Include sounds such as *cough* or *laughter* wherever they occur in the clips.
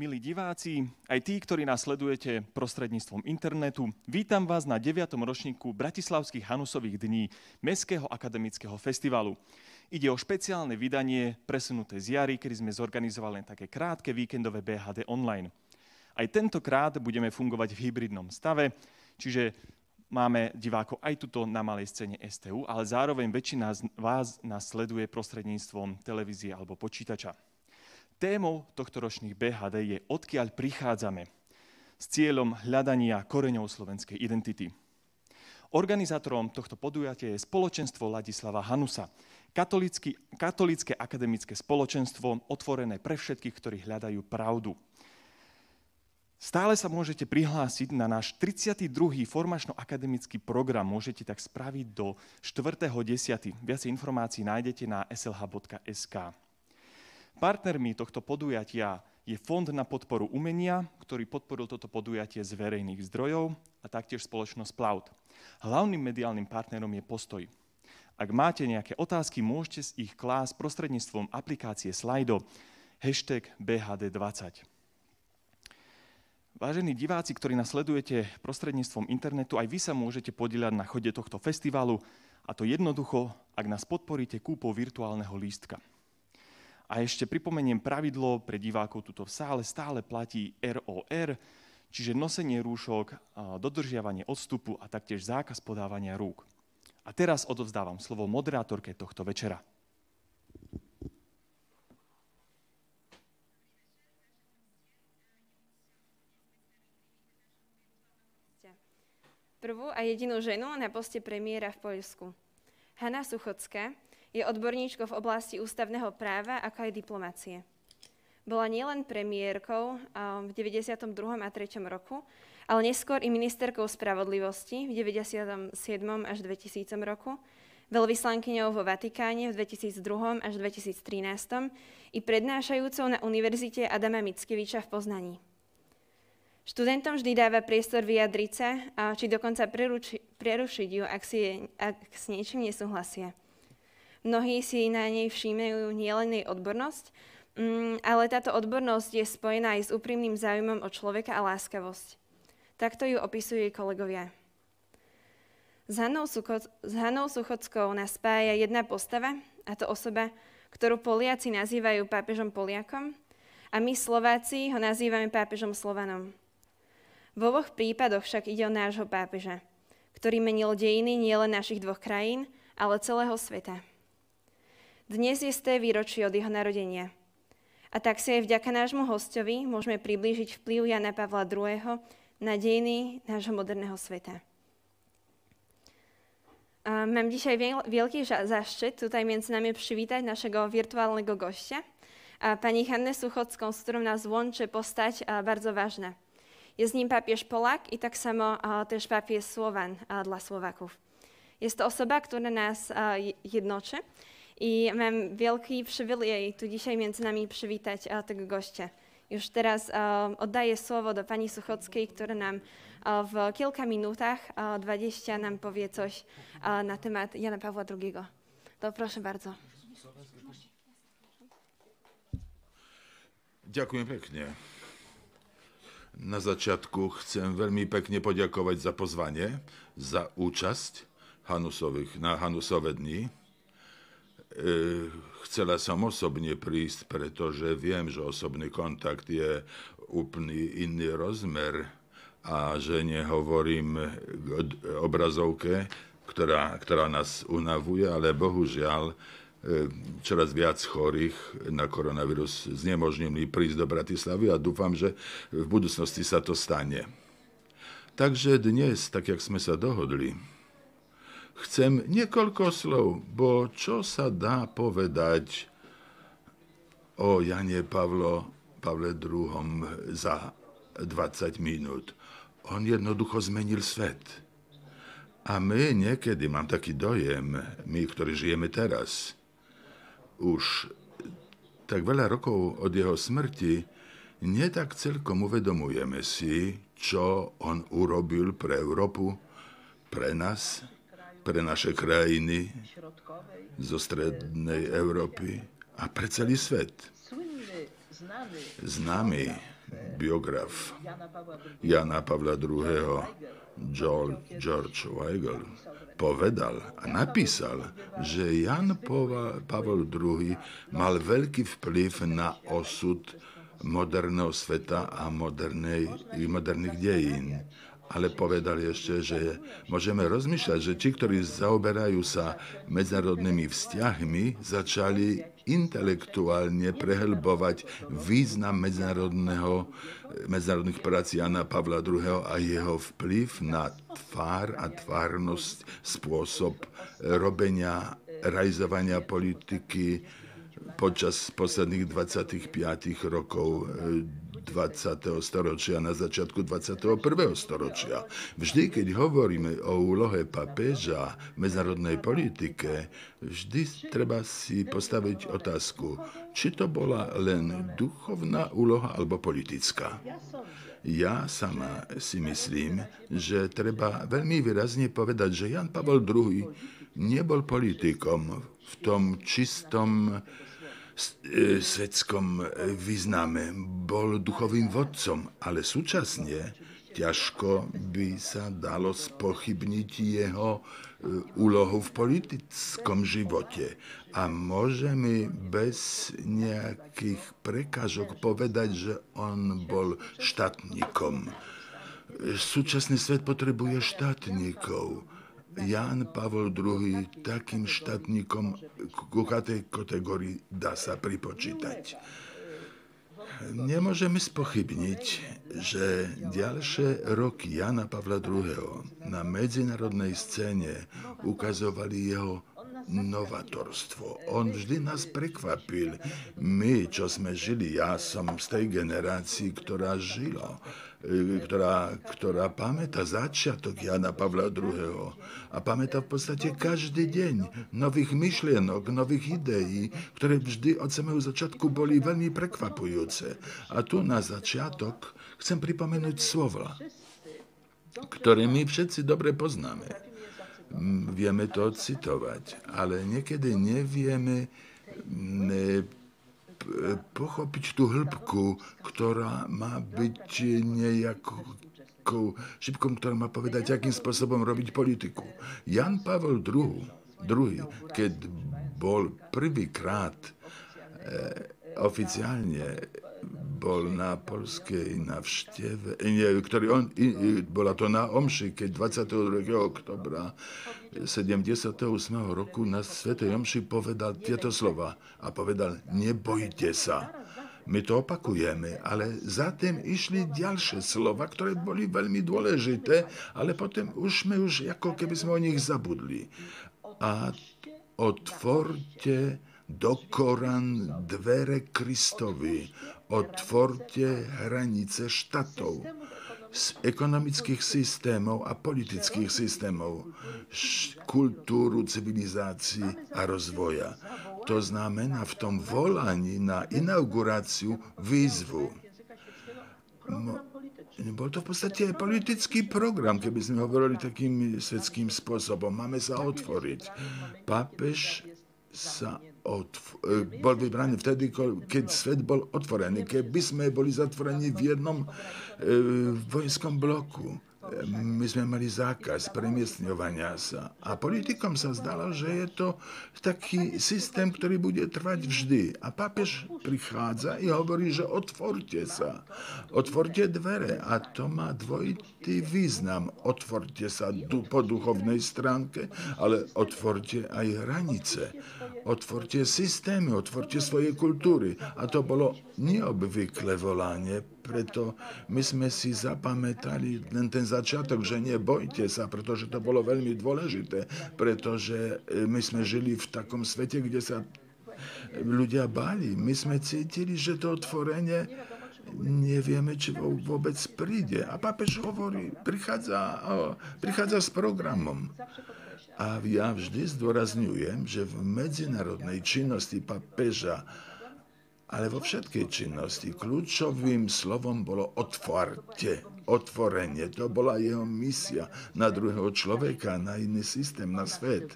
Milí diváci, aj tí, ktorí nás sledujete prostredníctvom internetu, vítam vás na 9. ročníku Bratislavských Hanusových dní Mestského akademického festivalu. Ide o špeciálne vydanie presunuté z jary, kedy sme zorganizovali len také krátke víkendové BHD online. Aj tentokrát budeme fungovať v hybridnom stave, čiže máme divákov aj tuto na malej scéne STU, ale zároveň väčšina z vás nás sleduje prostredníctvom televízie alebo počítača. Témou tohto ročných BHD je odkiaľ prichádzame s cieľom hľadania koreňov slovenskej identity. Organizátorom tohto podujatia je spoločenstvo Ladislava Hanusa, katolické akademické spoločenstvo otvorené pre všetkých, ktorí hľadajú pravdu. Stále sa môžete prihlásiť na náš 32. formačno-akademický program. Môžete tak spraviť do 4.10. Viac informácií nájdete na slh.sk. Partnermi tohto podujatia je Fond na podporu umenia, ktorý podporil toto podujatie z verejných zdrojov a taktiež spoločnosť Plaut. Hlavným mediálnym partnerom je Postoj. Ak máte nejaké otázky, môžete ich klásť prostredníctvom aplikácie Slido, hashtag BHD20. Vážení diváci, ktorí nás sledujete prostredníctvom internetu, aj vy sa môžete podieľať na chode tohto festivalu, a to jednoducho, ak nás podporíte kúpou virtuálneho lístka. A ešte pripomeniem pravidlo pre divákov tuto v sále, stále platí ROR, čiže nosenie rúšok, dodržiavanie odstupu a taktiež zákaz podávania rúk. A teraz odovzdávam slovo moderátorke tohto večera. Prvú a jedinú ženu na poste premiéra v Poľsku. Hanna Suchocká, je odborníčkou v oblasti ústavného práva, ako aj diplomacie. Bola nielen premiérkou v 92. a 3. roku, ale neskôr i ministerkou spravodlivosti v 97. až 2000 roku, veľvyslankyňou vo Vatikáne v 2002 až 2013 i prednášajúcou na Univerzite Adama Mickeviča v Poznaní. Študentom vždy dáva priestor vyjadriť sa, či dokonca prerušiť ju, ak, si, ak s niečím nesúhlasia. Mnohí si na nej všímajú nielen jej odbornosť, mm, ale táto odbornosť je spojená aj s úprimným záujmom o človeka a láskavosť. Takto ju opisujú jej kolegovia. S Hanou, Sucho- Suchockou nás spája jedna postava, a to osoba, ktorú Poliaci nazývajú pápežom Poliakom, a my Slováci ho nazývame pápežom Slovanom. V oboch prípadoch však ide o nášho pápeža, ktorý menil dejiny nielen našich dvoch krajín, ale celého sveta. Dnes je sté výročie od jeho narodenia. A tak si aj vďaka nášmu hostovi môžeme priblížiť vplyv Jana Pavla II. na dejiny nášho moderného sveta. A mám dzisiaj wielki zaszczyt tutaj między nami przywitać naszego wirtualnego gościa, pani Hannę Suchocką, z którą nas łączy postać bardzo ważna. Jest nim papież Polak i tak samo też papież Słowan dla Słowaków. Jest to osoba, która nas jednoczy i mam wielki przywilej tu dzisiaj między nami przywitać tego gościa. Już teraz oddaję słowo do pani Suchockiej, która nam w kilka minutach, 20 nam powie coś na temat Jana Pawła II. To proszę bardzo. Ďakujem pekne. Na začiatku chcem veľmi pekne poďakovať za pozvanie, za účasť Hanusových, na Hanusové dni. E, chcela som osobne prísť, pretože viem, že osobný kontakt je úplný iný rozmer a že nehovorím obrazovke, ktorá, ktorá nás unavuje, ale bohužiaľ e, čoraz viac chorých na koronavírus znemožnili prísť do Bratislavy a dúfam, že v budúcnosti sa to stane. Takže dnes, tak jak sme sa dohodli, chcem niekoľko slov, bo čo sa dá povedať o Jane Pavlo, Pavle II za 20 minút. On jednoducho zmenil svet. A my niekedy, mám taký dojem, my, ktorí žijeme teraz, už tak veľa rokov od jeho smrti, netak celkom uvedomujeme si, čo on urobil pre Európu, pre nás, pre naše krajiny zo strednej Európy a pre celý svet. Známy biograf Jana Pavla II. George Weigel povedal a napísal, že Jan Pavel II mal veľký vplyv na osud moderného sveta a modernej, moderných dejín ale povedal ešte, že môžeme rozmýšľať, že tí, ktorí zaoberajú sa medzinárodnými vzťahmi, začali intelektuálne prehlbovať význam medzinárodného, medzinárodných prác Jana Pavla II. a jeho vplyv na tvár a tvárnosť, spôsob robenia, realizovania politiky počas posledných 25 rokov 20. storočia, na začiatku 21. storočia. Vždy, keď hovoríme o úlohe papeža v medzinárodnej politike, vždy treba si postaviť otázku, či to bola len duchovná úloha alebo politická. Ja sama si myslím, že treba veľmi výrazne povedať, že Jan Pavel II nebol politikom v tom čistom svetskom e, význame. Bol duchovým vodcom, ale súčasne ťažko by sa dalo spochybniť jeho e, úlohu v politickom živote. A môže mi bez nejakých prekážok povedať, že on bol štátnikom. Súčasný svet potrebuje štátnikov Ján Pavol II takým štátnikom ku tej kategórii dá sa pripočítať. Nemôžeme spochybniť, že ďalšie roky Jana Pavla II. na medzinárodnej scéne ukazovali jeho novatorstvo. On vždy nás prekvapil. My, čo sme žili, ja som z tej generácii, ktorá žila ktorá, ktorá pamätá začiatok Jana Pavla II. A pamätá v podstate každý deň nových myšlienok, nových ideí, ktoré vždy od samého začiatku boli veľmi prekvapujúce. A tu na začiatok chcem pripomenúť slova, ktoré my všetci dobre poznáme. Vieme to citovať, ale niekedy nevieme pochopiť tú hĺbku, ktorá má byť nejakou šipkom, ktorá má povedať, akým spôsobom robiť politiku. Jan Pavel II, II keď bol prvýkrát e, oficiálne bol na polskej navšteve, nie, ktorý on, bola to na Omši, keď 22. oktobra 78. roku na Svetej Omši povedal tieto slova a povedal, nebojte sa. My to opakujeme, ale za tým išli ďalšie slova, ktoré boli veľmi dôležité, ale potom už sme už ako keby sme o nich zabudli. A otvorte do Koran dvere Kristovi, otvorte hranice štátov, z ekonomických systémov a politických systémov, kultúru civilizácií a rozvoja. To znamená v tom volaní na inauguráciu výzvu. No, bol to v podstate politický program, keby sme hovorili takým svetským spôsobom. Máme sa otvoriť. Pápež sa e, bol vybraný vtedy, keď svet bol otvorený. Keby sme boli zatvorení v jednom e, vojenskom bloku, my sme mali zákaz premiestňovania sa. A politikom sa zdalo, že je to taký systém, ktorý bude trvať vždy. A pápež prichádza i hovorí, že otvorte sa. Otvorte dvere. A to má dvojitý význam. Otvorte sa po duchovnej stránke, ale otvorte aj hranice. Otvorte systémy, otvorte svoje kultúry. A to bolo neobvykle volanie preto my sme si zapamätali len ten začiatok, že nebojte sa, pretože to bolo veľmi dôležité, pretože e, my sme žili v takom svete, kde sa ľudia báli. My sme cítili, že to otvorenie nevieme, či vôbec príde. A pápež hovorí, prichádza, prichádza s programom. A ja vždy zdôrazňujem, že v medzinárodnej činnosti pápeža ale vo všetkej činnosti kľúčovým slovom bolo otvorte, otvorenie. To bola jeho misia na druhého človeka, na iný systém, na svet.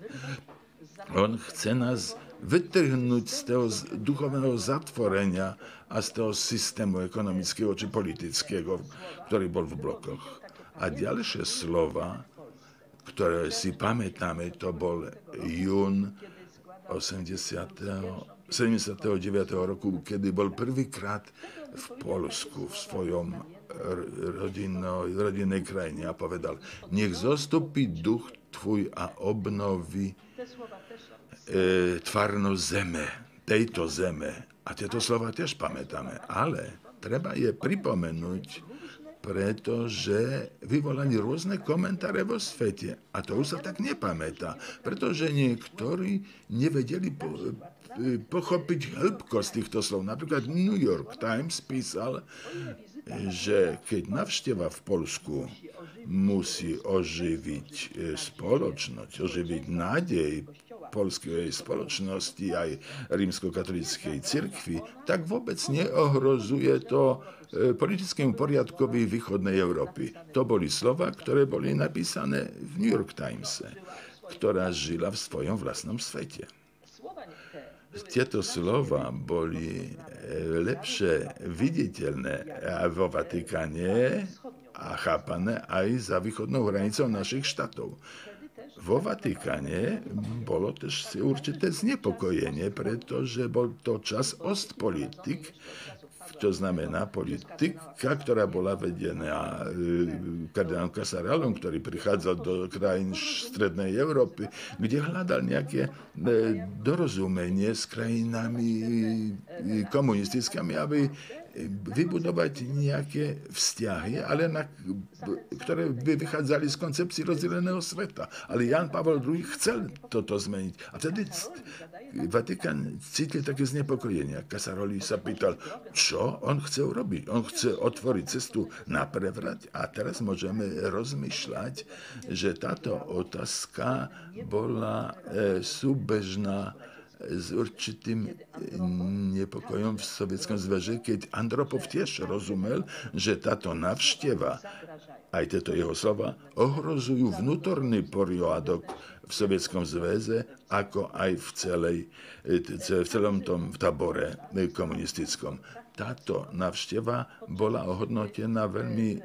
On chce nás wytrhnąć z tego duchowego zatworenia, a z tego systemu ekonomicznego czy politycznego, który był w blokach. A dalsze słowa, które si pamiętamy, to był jun 80, 79 roku, kiedy był pierwszy w Polsku, w swoją rodzinno, rodzinnej krainie, a powiedział, niech zastąpi duch Twój, a obnowi e, twarną zemę, tejto zemę. A te to słowa też pamiętamy, ale trzeba je przypomnieć, pretože vyvolali rôzne komentáre vo svete. A to už sa tak nepamätá, pretože niektorí nevedeli po, pochopiť hĺbkosť týchto slov. Napríklad New York Times písal, že keď navšteva v Polsku musí oživiť e, spoločnosť, oživiť nádej polskiej społeczności, aj rímskokatolickej cirkwi, tak vôbec neohrozuje to e, politickému poriadkowi východnej Európy. To boli slova, ktoré boli napísané v New York Timese, ktorá žila v svojom vlastnom svete. Tieto slova boli e, lepšie viditeľné vo Vatikane a chápané aj za východnou hranicou našich štátov. Vo Vatikane bolo też určité znepokojenie, pretože bol to čas Ostpolitik, to znamená politika, ktorá bola vedená e, kardinálom Kasaralom, ktorý prichádzal do krajín Strednej Európy, kde hľadal nejaké e, dorozumenie s krajinami e, komunistickými, aby vybudować niejakie vzťahy, ale na, które by wychadzali z koncepcji rozdzielonego świata. Ale Jan Paweł II chcel toto zmenić. A wtedy Watykan cítil takie zniepokojenie. Kasaroli zapytał, co on chce robić. On chce otworzyć cestu na prewrat, a teraz możemy rozmyślać, że tato otázka była e, súbežná z určitým nepokojom v Sovietskom zväze, keď Andropov tiež rozumel, že táto navšteva, aj tieto jeho slova, ohrozujú vnútorný poriadok v Sovietskom zväze, ako aj v, celej, v celom tom tabore komunistickom táto návšteva bola ohodnotená veľmi e,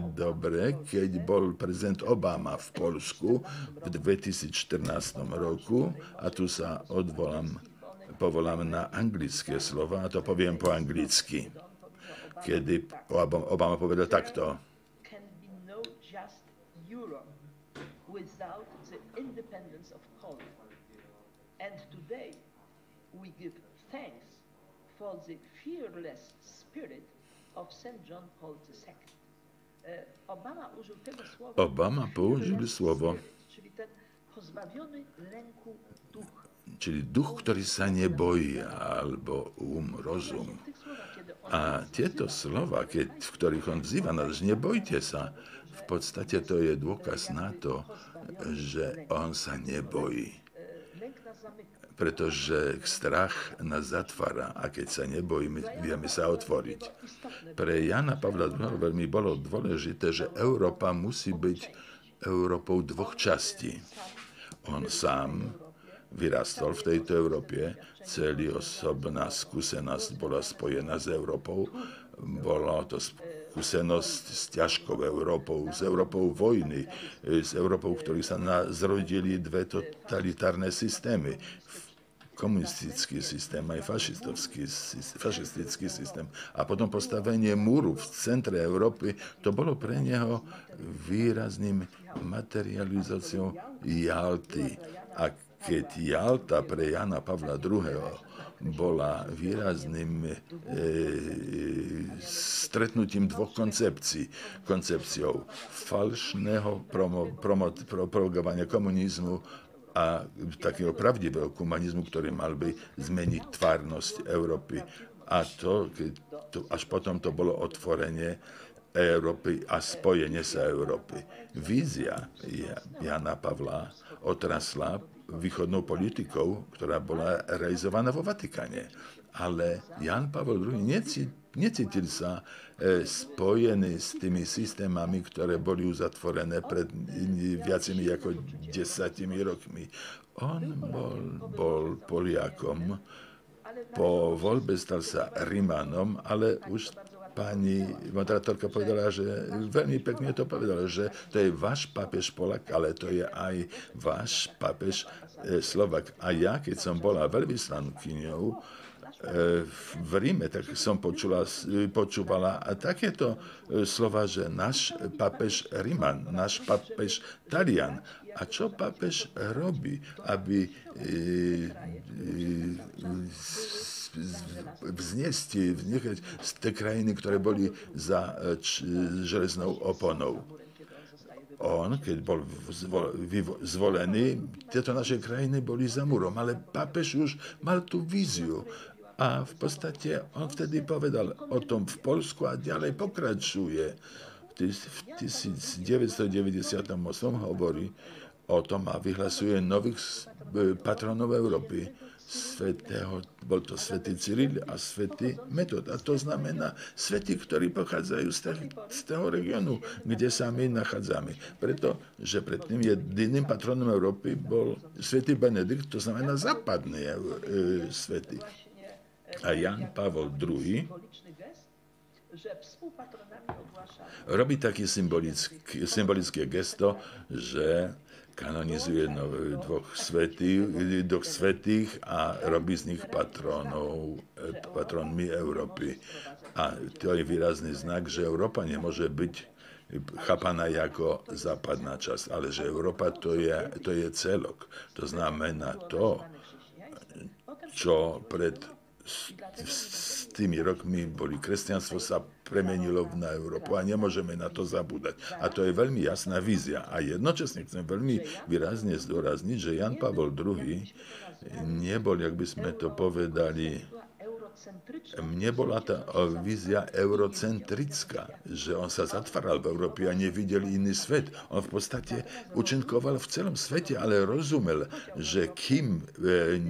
dobre, keď bol prezident Obama v Polsku v 2014 roku. A tu sa odvolám, povolám na anglické slova a to poviem po anglicky, kedy Obama povedal takto. Thanks for the fearless spirit of St. John Paul II. E, Obama użył tego słowa. Obama použil słowo. Czyli ten pozbawiony lęku duch. Czyli duch, który sa nie boi, albo um, rozum. A tieto slova, keď, v ktorých on vzýva nás, nebojte sa, v podstate to je dôkaz na to, že on sa nebojí pretože strach nás zatvára a keď sa nebojíme, vieme sa otvoriť. Pre Jana Pavla II veľmi bolo dôležité, že Európa musí byť Európou dvoch častí. On sám vyrastol v tejto Európe, celý osobná skúsenosť bola spojená s Európou, bola to skúsenosť s ťažkou Európou, s Európou vojny, s Európou, v ktorej sa zrodili dve totalitárne systémy komunistický systém, aj fašistovský, fašistický systém. A potom postavenie múru v centre Európy, to bolo pre neho výrazným materializáciou Jalty. A keď Jalta pre Jana Pavla II bola výrazným e, stretnutím dvoch koncepcií. Koncepciou falšného promo, promo, pro, propagovania komunizmu a takého pravdivého humanizmu, ktorý mal by zmeniť tvárnosť Európy. A to, to, až potom to bolo otvorenie Európy a spojenie sa Európy. Vízia Jana Pavla otrasla východnou politikou, ktorá bola realizovaná vo Vatikane. Ale Jan Pavel II necítil sa e, spojený s tými systémami, ktoré boli uzatvorené pred viacimi ako desatimi rokmi. On bol, bol Poliakom, po voľbe stal sa Rimanom, ale už pani moderátorka povedala, že veľmi pekne to povedala, že to je váš papež Polak, ale to je aj váš papež e, Slovak. A ja, keď som bola veľvyslankyňou e, v Ríme, tak som počula, počúvala takéto e, slova, že náš papež Riman, náš papež Talian. A čo papež robí, aby vzniesť, vznechať z tej krajiny, ktoré boli za e, č, železnou oponou. On, keď bol zvolený, tieto naše krajiny boli za murom, ale pápež už mal tú víziu. A v podstate on vtedy povedal o tom v Polsku a ďalej pokračuje. V 1998 hovorí o tom a vyhlasuje nových e, patronov Európy svetého, bol to svätý Cyril a svätý Metod. A to znamená svety, ktorí pochádzajú z, tých, z toho regiónu, kde sa my nachádzame. Pretože predtým jediným patronom Európy bol svätý Benedikt, to znamená západný e, svety. A Jan Pavel II robí taký symbolický, symbolické gesto, že kanonizuje dvoch svetých, dvoch svetých a robí z nich patronov, patronmi Európy. A to je výrazný znak, že Európa nemôže byť chápaná ako západná časť, ale že Európa to je, to je celok. To znamená to, čo pred s tými rokmi boli kresťanstvo sa premenilo na Európu a nemôžeme na to zabúdať. A to je veľmi jasná vízia. A jednočasne chcem veľmi výrazne zdôrazniť, že Jan Pavel II nebol, jak by sme to povedali, mne bola tá vízia eurocentrická, že on sa zatváral v Európe a nevidel iný svet. On v podstate učinkoval v celom svete, ale rozumel, že kým, e, e,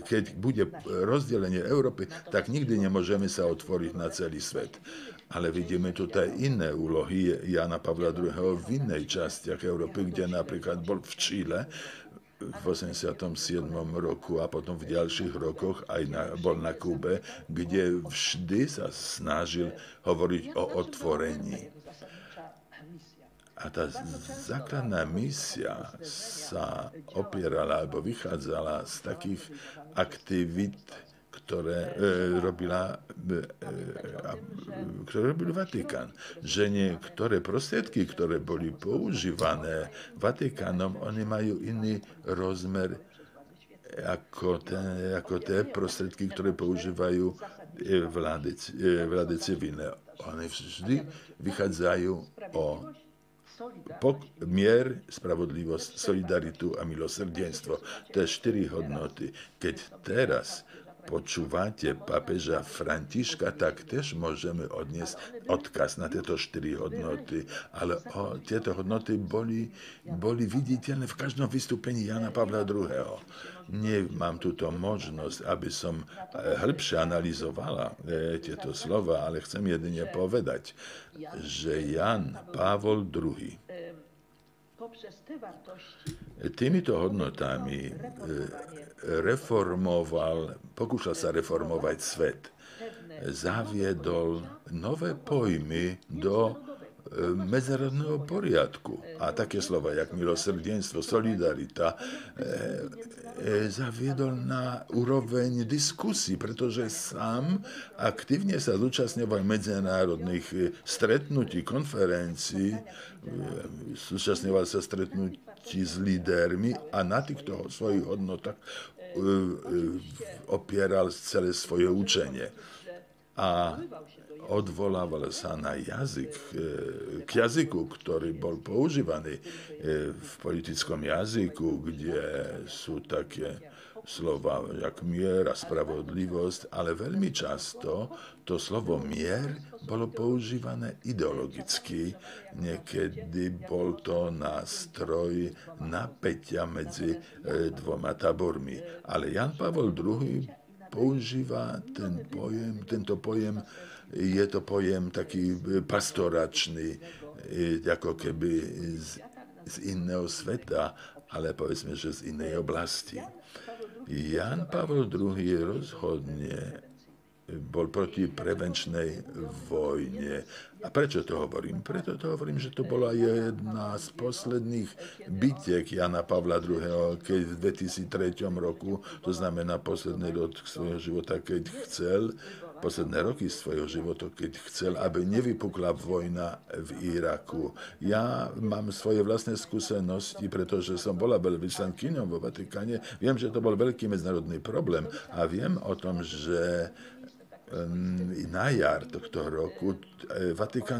keď bude rozdelenie Európy, tak nikdy nemôžeme sa otvoriť na celý svet. Ale vidíme tu aj iné úlohy Jana Pavla II. v inej častiach Európy, kde napríklad bol v Číle, v 87. roku a potom v ďalších rokoch aj na, bol na Kube, kde vždy sa snažil hovoriť o otvorení. A tá základná misia sa opierala alebo vychádzala z takých aktivít, ktoré e, robila, e, e, ktoré robil Vatikán. Že niektoré prostriedky, ktoré boli používané Vatikánom, oni majú iný rozmer ako, ten, ako tie prostriedky, ktoré používajú e, vlády, e, vlády civilné. Oni vždy vychádzajú o pok- mier, spravodlivosť, solidaritu a milosrdenstvo. To je štyri hodnoty. Keď teraz počúvate papeža Františka, tak tiež môžeme odniesť odkaz na tieto štyri hodnoty. Ale o, tieto hodnoty boli, boli viditeľné v každom vystúpení Jana Pavla II. Nemám túto možnosť, aby som e, hĺbšie analyzovala e, tieto slova, ale chcem jedine povedať, že Jan Pavol II Týmito hodnotami e, reformoval, pokúšal sa reformovať svet. Zaviedol nové pojmy do medzinárodného poriadku. A také slova, jak milosrdenstvo, solidarita, e, e, zaviedol na úroveň diskusí, pretože sám aktívne sa zúčastňoval medzinárodných e, stretnutí, konferencií, zúčastňoval sa stretnutí s lídermi a na týchto svojich hodnotách opieral celé svoje učenie. A odvolával sa na jazyk, e, k jazyku, ktorý bol používaný e, v politickom jazyku, kde sú také slova jak mier a spravodlivosť, ale veľmi často to slovo mier bolo používané ideologicky. Niekedy bol to nástroj napätia medzi e, dvoma tabormi. Ale Jan Pavol II používa ten pojem, tento pojem, je to pojem taký pastoračný, e, ako keby z, z iného sveta, ale povedzme, že z inej oblasti. Jan Pavel II rozhodne bol proti prevenčnej vojne. A prečo to hovorím? Preto to hovorím, že to bola jedna z posledných bitiek Jana Pavla II, keď v 2003 roku, to znamená posledný rok svojho života, keď chcel posledné roky svojho života, keď chcel, aby nevypukla vojna v Iraku. Ja mám svoje vlastné skúsenosti, pretože som bola veľvyslankyňou vo Vatikáne. Viem, že to bol veľký medzinárodný problém a viem o tom, že na jar tohto roku e, e,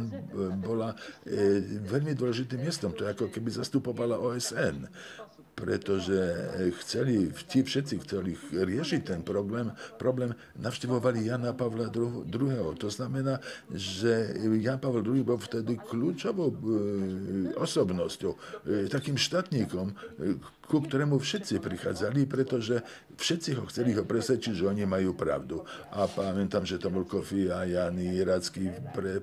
bola e, veľmi dôležitým miestom. To ako keby zastupovala OSN pretože chceli, tí všetci, ktorí riešiť ten problém, problém navštevovali Jana Pavla II. To znamená, že Jan Pavel II bol vtedy kľúčovou e, osobnosťou, e, takým štátnikom, e, ku ktorému všetci prichádzali, pretože všetci ho chceli ho presvedčiť, že oni majú pravdu. A pamätám, že to bol Kofi Jan, iracký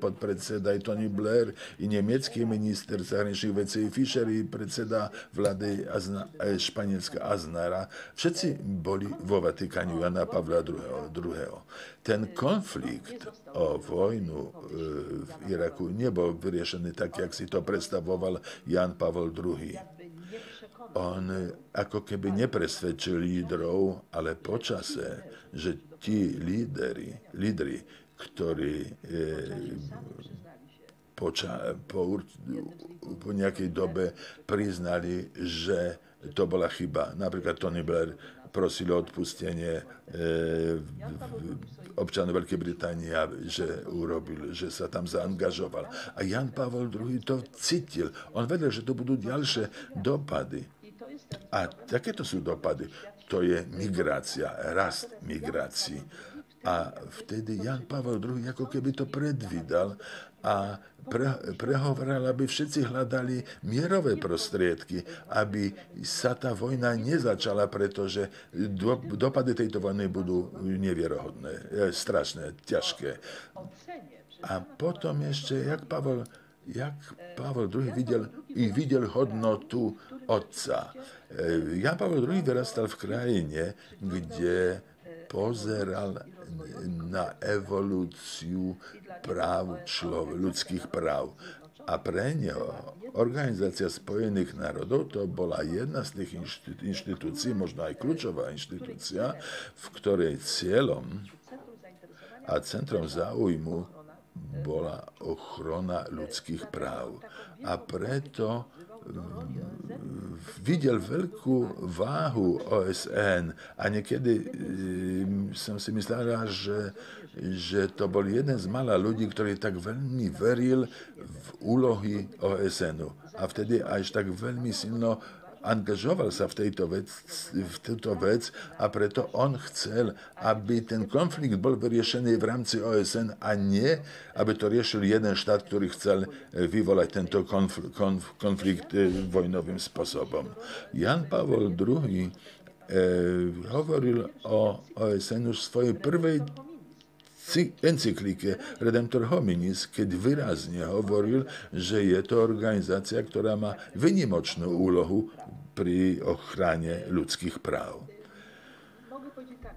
podpredseda, aj Tony Blair, i nemecký minister zahraničných vecí Fischer, predseda vlády Azna, E, španielská Aznara, všetci boli vo Vatikáne Jana Pavla II. Ten konflikt o vojnu e, v Iraku nebol vyriešený tak, jak si to predstavoval Jan Pavel II. On ako keby nepresvedčil lídrov, ale počase, že tí líderi, lídri, ktorí e, poča, po, po nejakej dobe priznali, že to bola chyba. Napríklad Tony Blair prosil o odpustenie e, občanov Veľkej Británie, že urobil, že sa tam zaangažoval. A Jan Pavel II to cítil. On vedel, že to budú ďalšie dopady. A takéto sú dopady. To je migrácia, rast migrácií. A vtedy Jan Pavel II ako keby to predvídal a pre, prehovoril, aby všetci hľadali mierové prostriedky, aby sa tá vojna nezačala, pretože do, dopady tejto vojny budú nevierohodné, strašné, ťažké. A potom ešte, jak Pavel, jak Pavel II videl, i videl hodnotu otca. Jan Pavel II vyrastal v krajine, kde pozeral na evolúciu práv človek, ľudských práv. A pre neho Organizácia spojených národov to bola jedna z tých inštitúcií, možno aj kľúčová inštitúcia, v ktorej cieľom a centrom záujmu bola ochrana ľudských práv. A preto videl veľkú váhu OSN a niekedy som si myslela, že, že to bol jeden z malá ľudí, ktorý tak veľmi veril v úlohy OSN-u. A vtedy až tak veľmi silno angažoval sa v tejto vec, v túto vec a preto on chcel, aby ten konflikt bol vyriešený v rámci OSN a nie, aby to riešil jeden štát, ktorý chcel e, vyvolať tento konflikt, konflikt e, vojnovým spôsobom. Jan Pavol II e, o OSN už v svojej encyklike Redemptor Hominis, keď výrazne hovoril, že je to organizácia, ktorá má vynimočnú úlohu pri ochrane ľudských práv.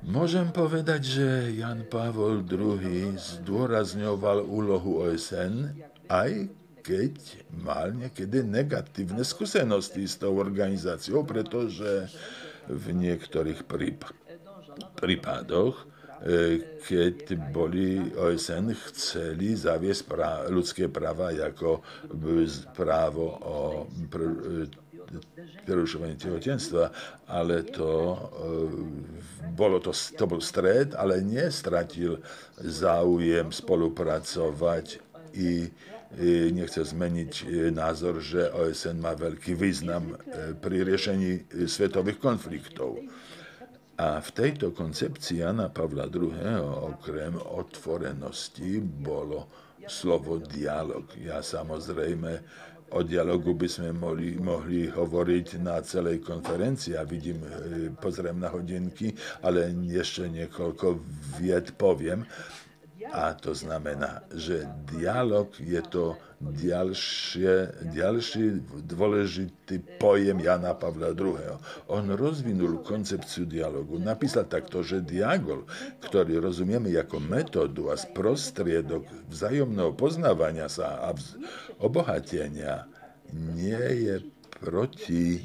Môžem povedať, že Jan Pavol II zdôrazňoval úlohu OSN, aj keď mal niekedy negatívne skúsenosti s tou organizáciou, pretože v niektorých prípadoch E, keď boli OSN chceli zaviesť prá- ľudské práva ako právo o pr- prerušovanie tehotenstva, ale to, e, bolo to, to bol stred, ale nestratil záujem spolupracovať i nechce zmeniť e, názor, že OSN má veľký význam pri riešení svetových konfliktov A v tejto koncepcii Jana Pavla II. okrem otvorenosti bolo slovo dialog. Ja samozrejme o dialogu by sme mohli, mohli hovoriť na celej konferencii. Ja vidím, e, pozriem na hodinky, ale ešte niekoľko vied poviem. A to znamená, že dialog je to ďalšie, ďalší dôležitý pojem Jana Pavla II. On rozvinul koncepciu dialogu. Napísal takto, že dialog, ktorý rozumieme ako metódu a prostriedok vzájomného poznávania sa a obohatenia, nie je proti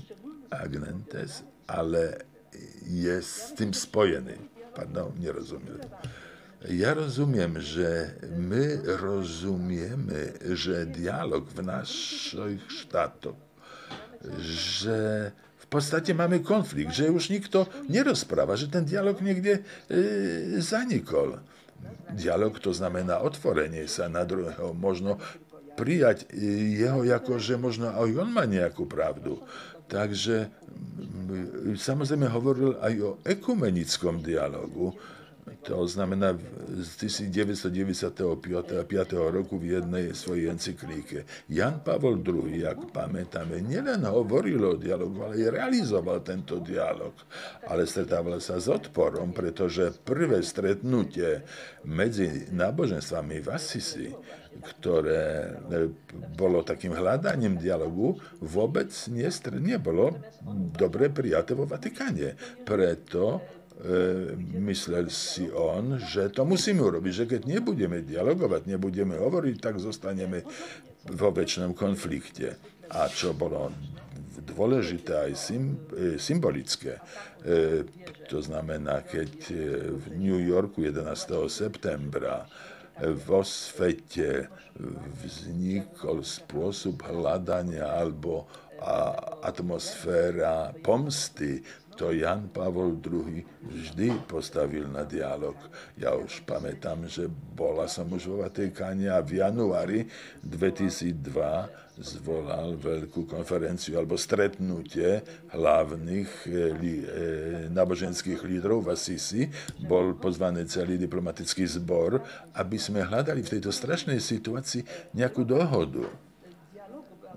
Agnentes, ale je s tým spojený. Pardon, nerozumiem. Ja rozumiem, že my rozumiemy, że dialog w naszych sztatach, że w postaci mamy konflikt, że już nikt to nie rozprawa, że ten dialog nigdzie yy, zanikol. Dialog to znamená otvorenie sa na druhého. Možno prijať jeho jako, že možno aj on má nejakú pravdu. Takže samozrejme hovoril aj o ekumenickom dialogu, to znamená z 1995 roku v jednej svojej encyklíke. Jan Pavel II, jak pamätáme, nielen hovoril o dialogu, ale aj realizoval tento dialog. Ale stretával sa s odporom, pretože prvé stretnutie medzi náboženstvami v Assisi, ktoré e, bolo takým hľadaním dialogu, vôbec nebolo dobre prijaté vo Vatikáne. Preto myslel si on, že to musíme urobiť, že keď nebudeme dialogovať, nebudeme hovoriť, tak zostaneme vo väčšnom konflikte. A čo bolo dôležité aj e, symbolické. E, to znamená, keď v New Yorku 11. septembra vo svete vznikol spôsob hľadania alebo atmosféra pomsty, to Jan Pavol II vždy postavil na dialog. Ja už pamätám, že bola som už vo Vatikáne a v januári 2002 zvolal veľkú konferenciu alebo stretnutie hlavných eh, li, e, náboženských lídrov v Asisi. Bol pozvaný celý diplomatický zbor, aby sme hľadali v tejto strašnej situácii nejakú dohodu.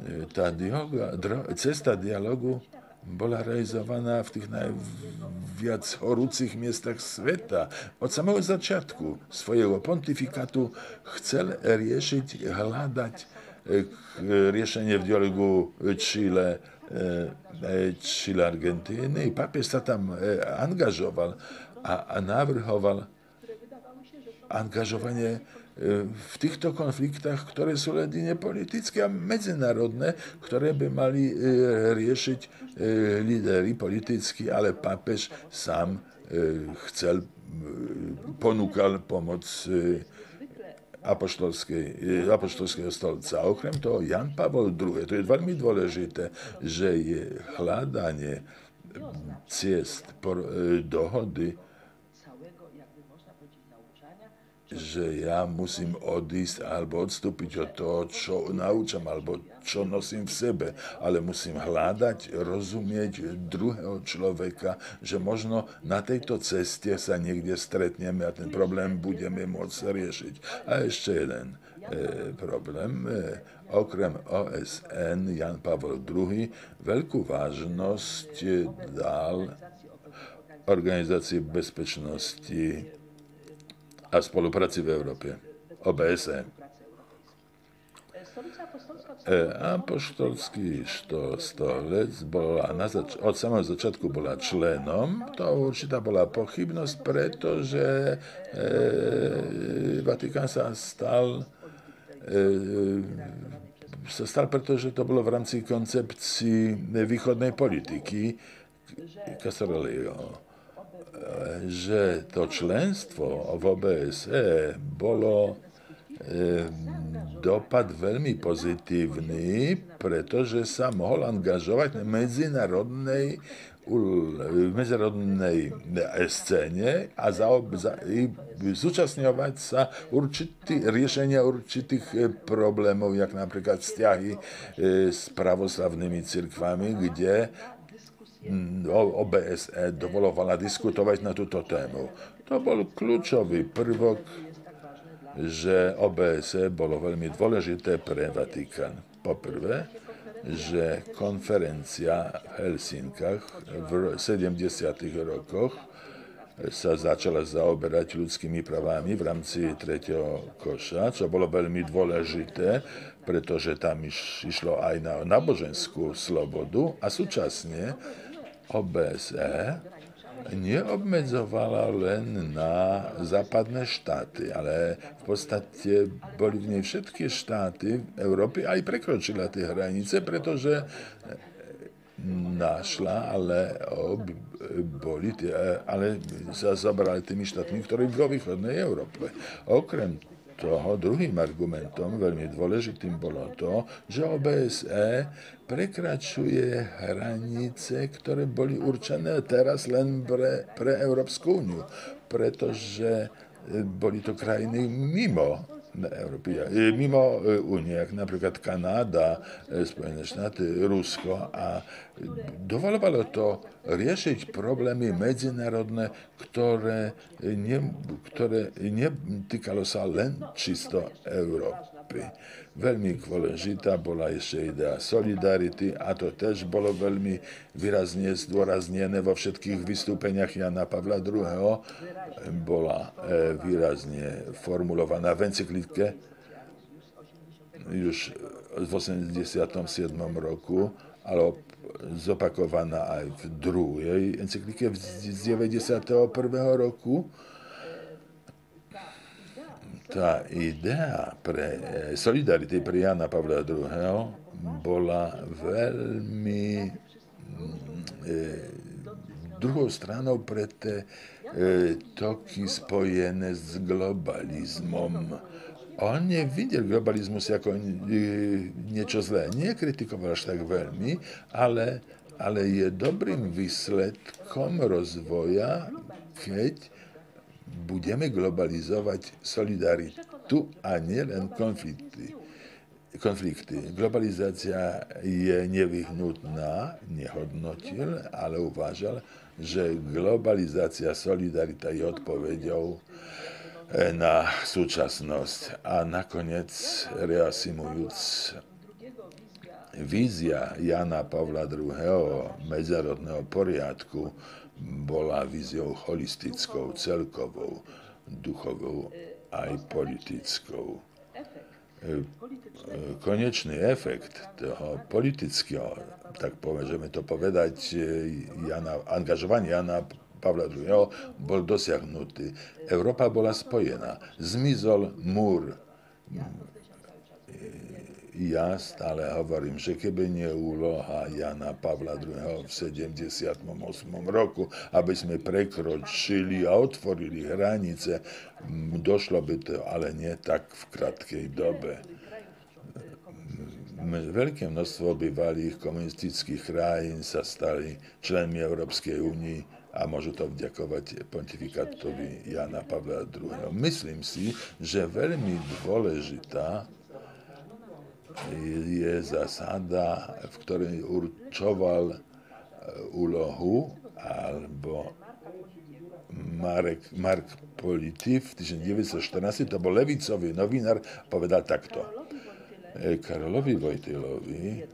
Eh, tá dioga, dro, cesta dialogu bola realizovaná v tých najviac horúcich miestach sveta. Od samého začiatku svojho pontifikátu chcel riešiť, hľadať e, riešenie v dialogu Chile, e, Chile Argentíny. Papiež sa tam e, angažoval a, a navrhoval angažovanie v týchto konfliktách, ktoré sú ledine politické a medzinárodné, ktoré by mali e, riešiť e, lídery politicky, ale pápež sám e, chcel, ponúkal pomoc apoštolského stolca. Okrem toho Jan Pavol II, to je veľmi dôležité, že je hľadanie ciest dohody že ja musím odísť alebo odstúpiť od toho, čo naučam alebo čo nosím v sebe, ale musím hľadať, rozumieť druhého človeka, že možno na tejto ceste sa niekde stretneme a ten problém budeme môcť riešiť. A ešte jeden e, problém. E, okrem OSN Jan Pavel II veľkú vážnosť dal Organizácii bezpečnosti a spolupráci v Európe. OBSE. E, apoštolský stolec bola na zač- od samého začiatku bola členom. To určitá bola pochybnosť, pretože e, Vatikán sa stal e, sa stal, pretože to bolo v rámci koncepcii východnej politiky Casarelliho že to členstvo v OBSE bolo dopad veľmi pozitívny, pretože sa mohol angažovať v medzinárodnej v medzinárodnej scéne a za, za, i zúčastňovať sa určitý, riešenia určitých e, problémov, jak napríklad vzťahy s pravoslavnými cirkvami, kde OBSE dovolovala diskutovať na túto tému. To bol kľúčový prvok, že OBSE bolo veľmi dôležité pre Vatikán. Poprvé, že konferencia v Helsinkách v 70. rokoch sa začala zaoberať ľudskými právami v rámci tretieho koša, čo bolo veľmi dôležité, pretože tam iš, išlo aj na náboženskú slobodu a súčasne OBSE neobmedzovala len na západné štáty, ale v podstate boli v nej všetky štáty Európy, aj prekročila tie hranice, pretože našla, ale ob, boli tie, ale sa zabrali tými štátmi, ktorí vo východnej Európe. Okrem toho druhým argumentom, veľmi dôležitým bolo to, že OBSE prekračuje hranice, ktoré boli určené teraz len pre, pre Európsku úniu, pretože boli to krajiny mimo Európy, mimo Únie, ako napríklad Kanáda, Spojené štáty, Rusko a dovolovalo to riešiť problémy medzinárodné, ktoré, ne, ktoré netýkalo sa len čisto Európy. Veľmi dôležitá bola ešte idea solidarity a to tiež bolo veľmi výrazne zdôraznené vo všetkých vystúpeniach Jana Pavla II. Bola e, výrazne formulovaná v encyklike už v 87. roku, ale zopakovaná aj v druhej encyklike z 91. roku tá idea pre eh, solidarity pre Jana Pavla II. bola veľmi e, druhou stranou pre tie e, toky spojené s globalizmom. On nevidel globalizmus ako e, niečo zlé. Nekritikoval až tak veľmi, ale, ale je dobrým výsledkom rozvoja, keď budeme globalizovať solidaritu a nielen konflikty. konflikty. Globalizácia je nevyhnutná, nehodnotil, ale uvážal, že globalizácia, solidarita je odpoveďou eh, na súčasnosť. A nakoniec, reasimujúc vízia Jana Pavla II. medzinárodného poriadku bola víziou holistickou, celkovou, duchovou aj politickou. E, e, konečný efekt toho politického, tak môžeme to povedať, e, Jana, angažovanie Jana Pavla II. bol dosiahnutý. Európa bola spojená. Zmizol múr ja stále hovorím, že keby nie úloha Jana Pavla II. v 78. roku, aby sme prekročili a otvorili hranice, došlo by to, ale nie tak v krátkej dobe. Veľké množstvo bývalých komunistických krajín sa stali členmi Európskej únie a môžu to vďakovať pontifikátovi Jana Pavla II. Myslím si, že veľmi dôležitá je zásada, v ktorej určoval e, úlohu, alebo Marek, Mark Politi v 1914, to bol levicový novinár, povedal takto. E, Karolovi Vojtelovi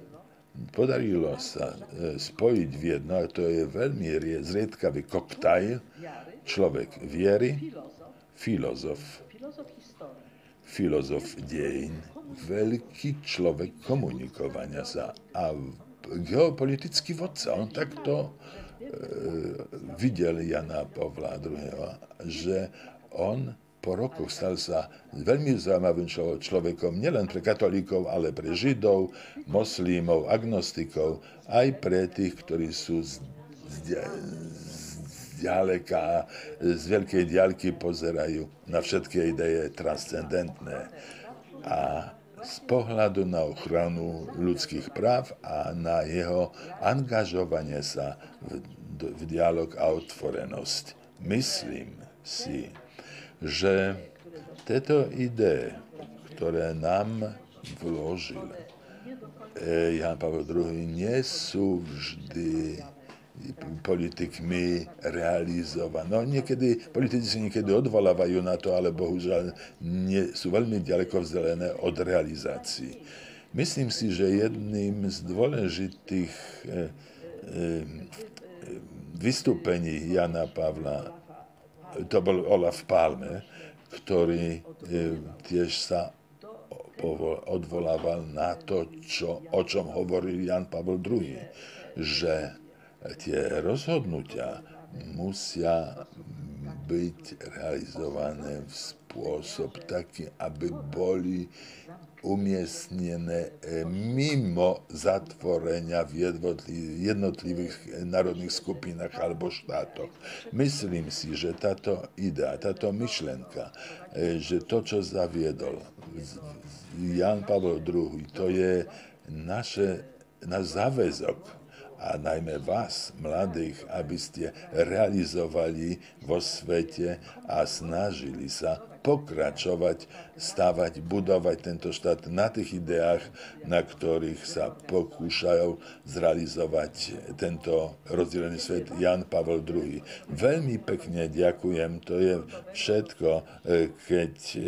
podarilo sa e, spojiť v jedno, a to je veľmi zriedkavý koktajl, človek viery, filozof, filozof dejín, veľký človek komunikovania sa a geopolitický vodca. On takto e, videl Jana Pavla II, že on po rokoch stal sa veľmi zaujímavým človekom nielen pre katolíkov, ale pre židov, moslímov, agnostikov, aj pre tých, ktorí sú z, z ďaleka, z veľkej diaľky pozerajú na všetky ideje transcendentné. A z pohľadu na ochranu ľudských práv a na jeho angažovanie sa v, v dialog a otvorenosť. Myslím si, že tieto ideje, ktoré nám vložil eh, Jan Pavel II, nie sú vždy politykmi realizované. No niekedy, politici sa niekedy odvolávajú na to, ale bohužiaľ nie, sú veľmi ďaleko od realizácií. Myslím si, že jedným z dôležitých e, e, vystúpení Jana Pavla, to bol Olaf Palme, ktorý e, tiež sa odvolával na to, čo, o čom hovoril Jan Pavel II, že tie rozhodnutia musia byť realizované v spôsob taký, aby boli umiestnené e, mimo zatvorenia v jednotlivých národných skupinách alebo štátoch. Myslím si, že táto idea, táto myšlenka, e, že to, čo zaviedol Jan Pavel II, to je naše, náš záväzok a najmä vás, mladých, aby ste realizovali vo svete a snažili sa pokračovať, stavať, budovať tento štát na tých ideách, na ktorých sa pokúšajú zrealizovať tento rozdelený svet Jan Pavel II. Veľmi pekne ďakujem, to je všetko, e, keď e,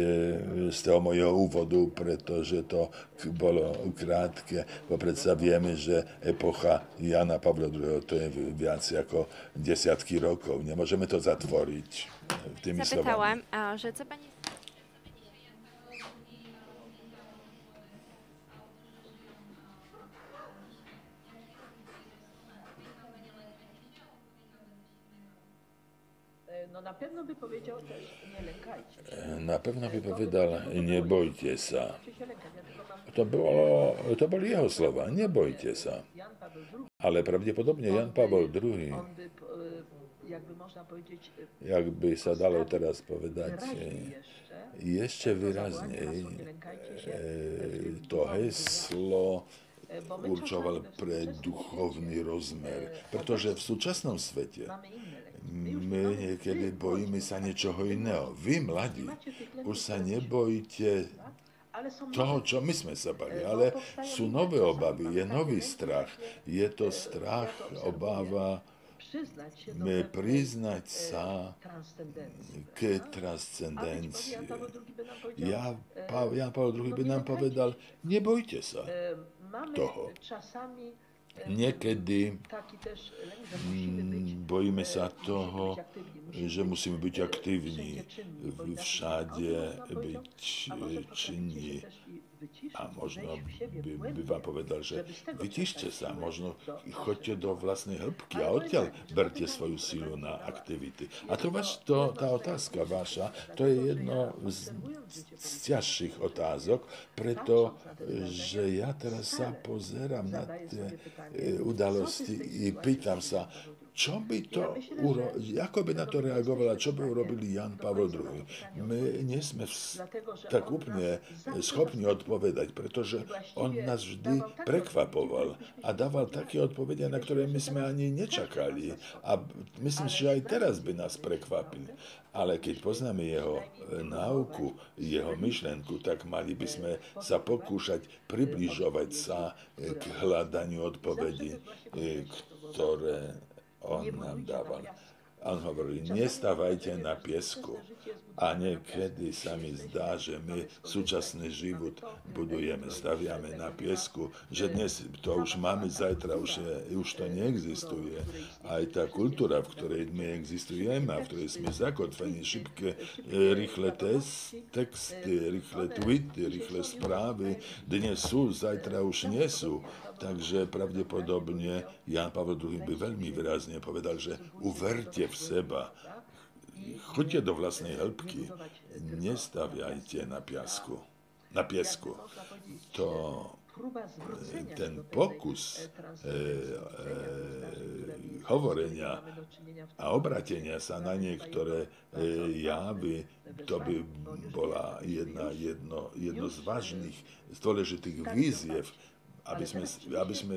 z toho mojho úvodu, pretože to bolo krátke, bo predsa vieme, že epocha Jana Pavla II to je viac ako desiatky rokov. Nemôžeme to zatvoriť tymi Zapytałam, a że co pani... No na pewno by powiedział też, nie lękajcie się. Na pewno by powiedział, nie bojcie sa. Czy się lękać? Ja tylko mam To, było, to slova, nebojte sa. Jan Paweł II. Ale prawdopodobnie Jan Paweł II, On by, e, jakby można powiedzieć, e, jakby sa dalo teraz povedať, wyraźniej e, jeszcze jeszcze wyraźniej Nie lękajcie się. e, to heslo určoval pre duchovný rozmer. Pretože v súčasnom svete. My niekedy wy- bojíme sa niečoho iného. Vy, mladí, už sa są toho, čo my sme sa bali, ale sú nové obavy, je nový strach. Je to strach, obava priznať e, sa k transcendencii. Ja, e, pa, Jan Paweł II by nám povedal, nebojte sa. e, toho. Niekedy bojíme sa toho, že być, musíme byť aktívni, všade byť činní. A možno by, by vám povedal, že vytište sa, možno do choďte do vlastnej hĺbky a odtiaľ berte svoju silu na aktivity. A to, vaš, to tá otázka vaša, to je jedno z, z ťažších otázok, preto, že ja teraz sa pozerám na tie udalosti i pýtam sa, čo by to uro... ako by na to reagovala, čo by urobili Jan Pavel II. My nie sme v... tak úplne schopní odpovedať, pretože on nás vždy prekvapoval a dával také odpovede, na ktoré my sme ani nečakali. A myslím že aj teraz by nás prekvapili. Ale keď poznáme jeho e, náuku, jeho myšlenku, tak mali by sme sa pokúšať približovať sa e, k hľadaniu odpovedí, e, ktoré on nám dával. On hovorí, nestávajte na piesku. A niekedy sa mi zdá, že my súčasný život budujeme, staviame na piesku, že dnes to už máme, zajtra už, je, už to neexistuje. Aj tá kultúra, v ktorej my existujeme a v ktorej sme zakotvení, šibké, rýchle tes, texty, rýchle tweety, rýchle správy, dnes sú, zajtra už nie sú. Takže pravdepodobne Jan Pavel II by veľmi výrazne povedal, že uverte v seba, choďte do vlastnej hĺbky, nestaviajte na piasku. Na piesku. To próba zwrócenia ten się do pokus pewnej, e, e, transcendencji, e, hovorenia mamy do czynienia w a obratenia sa na niektoré e, javy, to by bola jedna, jedno, jedno z vážnych, z dôležitých výziev, aby sme, aby sme,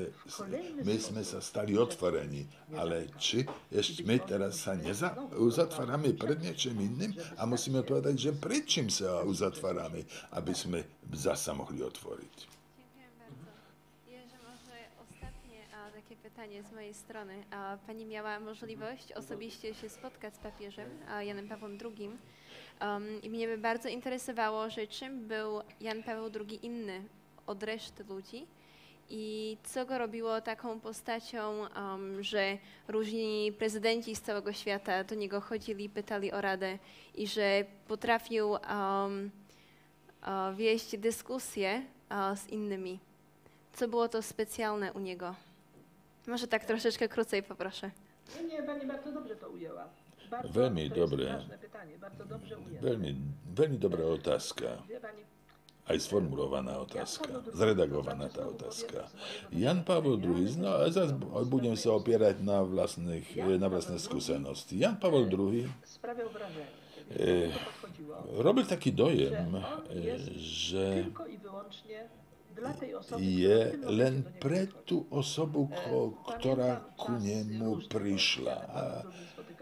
my sme sa stali otvorení. Ale či ešte my teraz sa neza, uzatvárame pred niečím iným a musíme povedať, že pred čím sa uzatvárame, aby sme zasa mohli otvoriť. Dziękuję bardzo. Jeżeli może ostatnie a, takie pytanie. pytanie z mojej strony. A Pani miała możliwość osobiście się spotkać z papieżem a Janem Pawłem II. Um, I mnie by bardzo interesowało, że czym był Jan Paweł II inny od reszty ludzi i co go robiło taką postacią, um, że różni prezydenci z całego świata do niego chodzili, pytali o radę i że potrafił um, wieść dyskusje z innymi. Co było to specjalne u niego? Może tak troszeczkę krócej poproszę. No nie, pani bardzo dobrze to ujęła. Bardzo, Veľmi to dobre. Pytanie, bardzo dobrze ujęła. Veľmi, veľmi dobrá otázka. Wie pani, Aj sformulovaná otázka. Zredagovaná tá otázka. Jan Paweł II, no a zase budem sa opierať na, vlastných, na vlastné skúsenosti. Jan Paweł II sprawiał wrażenie, E, kiedy do tego podchodziło, robil taký dojem, że on e, jest že tylko i wyłącznie dla tej osoby, je która w tym momencie len do niego pre podchodzi. tú osobu, ko, ktorá Pamiętam ku czasy nemu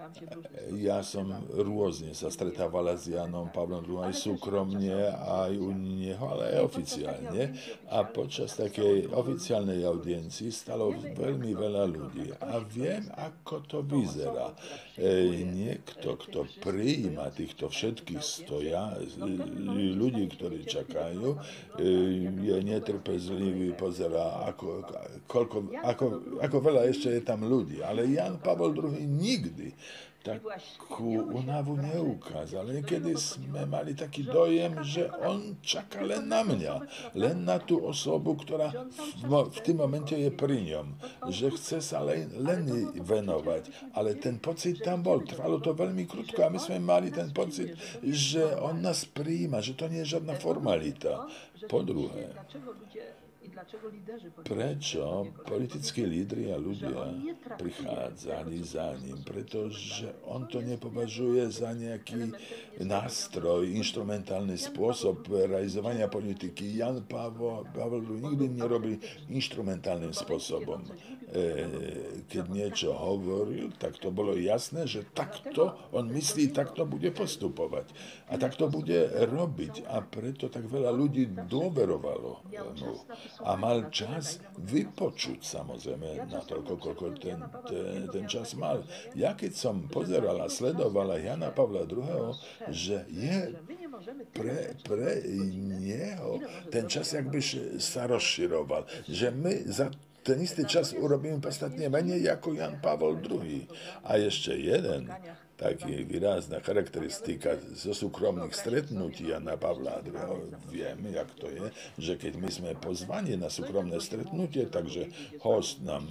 różnych ja som rôzne sa stretávala s Janom Pavlom II aj súkromne, aj u neho, ale aj oficiálne. A počas takej oficiálnej audiencii stalo veľmi veľa ľudí. A viem, ako to vyzerá. E, niekto, kto prijíma týchto všetkých stoja, e, ľudí, ktorí čakajú, e, je netrpezlivý, pozerá, ako, koľko, ako, ako veľa ešte je tam ľudí. Ale Jan Pavel II nikdy takú únavu neukázal. Niekedy sme mali taký dojem, že on čaká len na mňa, len na tú osobu, ktorá v, mo- v tým momente je pri ňom, že chce sa len, len jej venovať. Ale ten pocit tam bol, trvalo to veľmi krutko a my sme mali ten pocit, že on nás prijíma, že to nie je žiadna formalita. Po druhé, Prečo politickí lídri a ľudia prichádzali za ním, pretože on to nepovažuje za nejaký nástroj, instrumentálny spôsob realizovania politiky. Jan Pavel, Pavel nikdy nerobil instrumentálnym spôsobom. Keď niečo hovoril, tak to bolo jasné, že takto on myslí, takto bude postupovať. A takto bude robiť. A preto tak veľa ľudí dôverovalo mu. A mal čas vypočuť samozrejme na toľko, koľko ten, ten, ten čas mal. Ja keď som pozeral Jana Pavla II., že je pre, pre neho ten čas jakby sa rozširoval. Že my za ten istý čas urobíme podstatne menej ako Jan Pavel II. A ešte jeden taký výrazná charakteristika zo súkromných stretnutí Jana Pavla II. Vieme, jak to je, že keď my sme pozvaní na súkromné stretnutie, takže host nám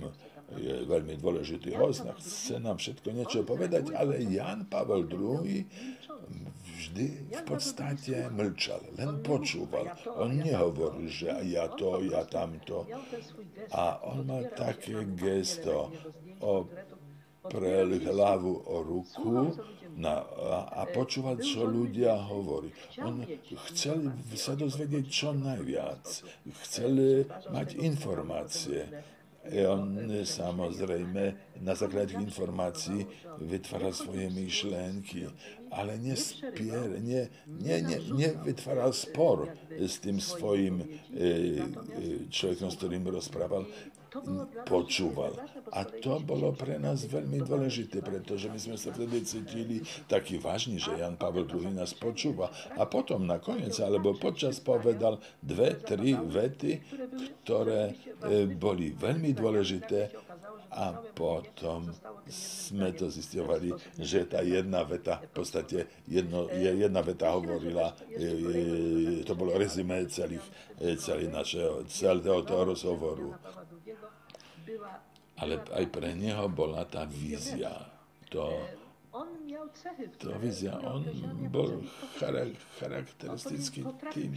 je veľmi dôležitý host chce nám všetko niečo povedať, ale Jan Pavel II vždy v podstate mlčal, len počúval. On nehovoril, že ja to, ja tamto. A on mal také gesto, oprel hlavu o ruku na, a, a počúval, čo ľudia hovorí. On chcel sa dozvedieť čo najviac. Chcel mať informácie. I on samozrejme na základe informácií vytváral svoje myšlenky, ale nespier, nie, nie, nie, nevytváral spor s tým svojim e, e, človekom, s ktorým rozprával, počúval. A to bolo pre nás veľmi dôležité, pretože my sme sa vtedy cítili taký vážni, že Jan Pavel II nás počúva. A potom nakoniec, alebo počas povedal dve, tri vety, ktoré e, boli veľmi dôležité a potom sme to zistovali, že tá jedna veta, v podstate jedno, je- jedna veta hovorila, to bolo rezime celých, celý našeho, celého toho rozhovoru. Ale aj pre neho bola tá vízia. To, to vízia, on bol charakteristický tým,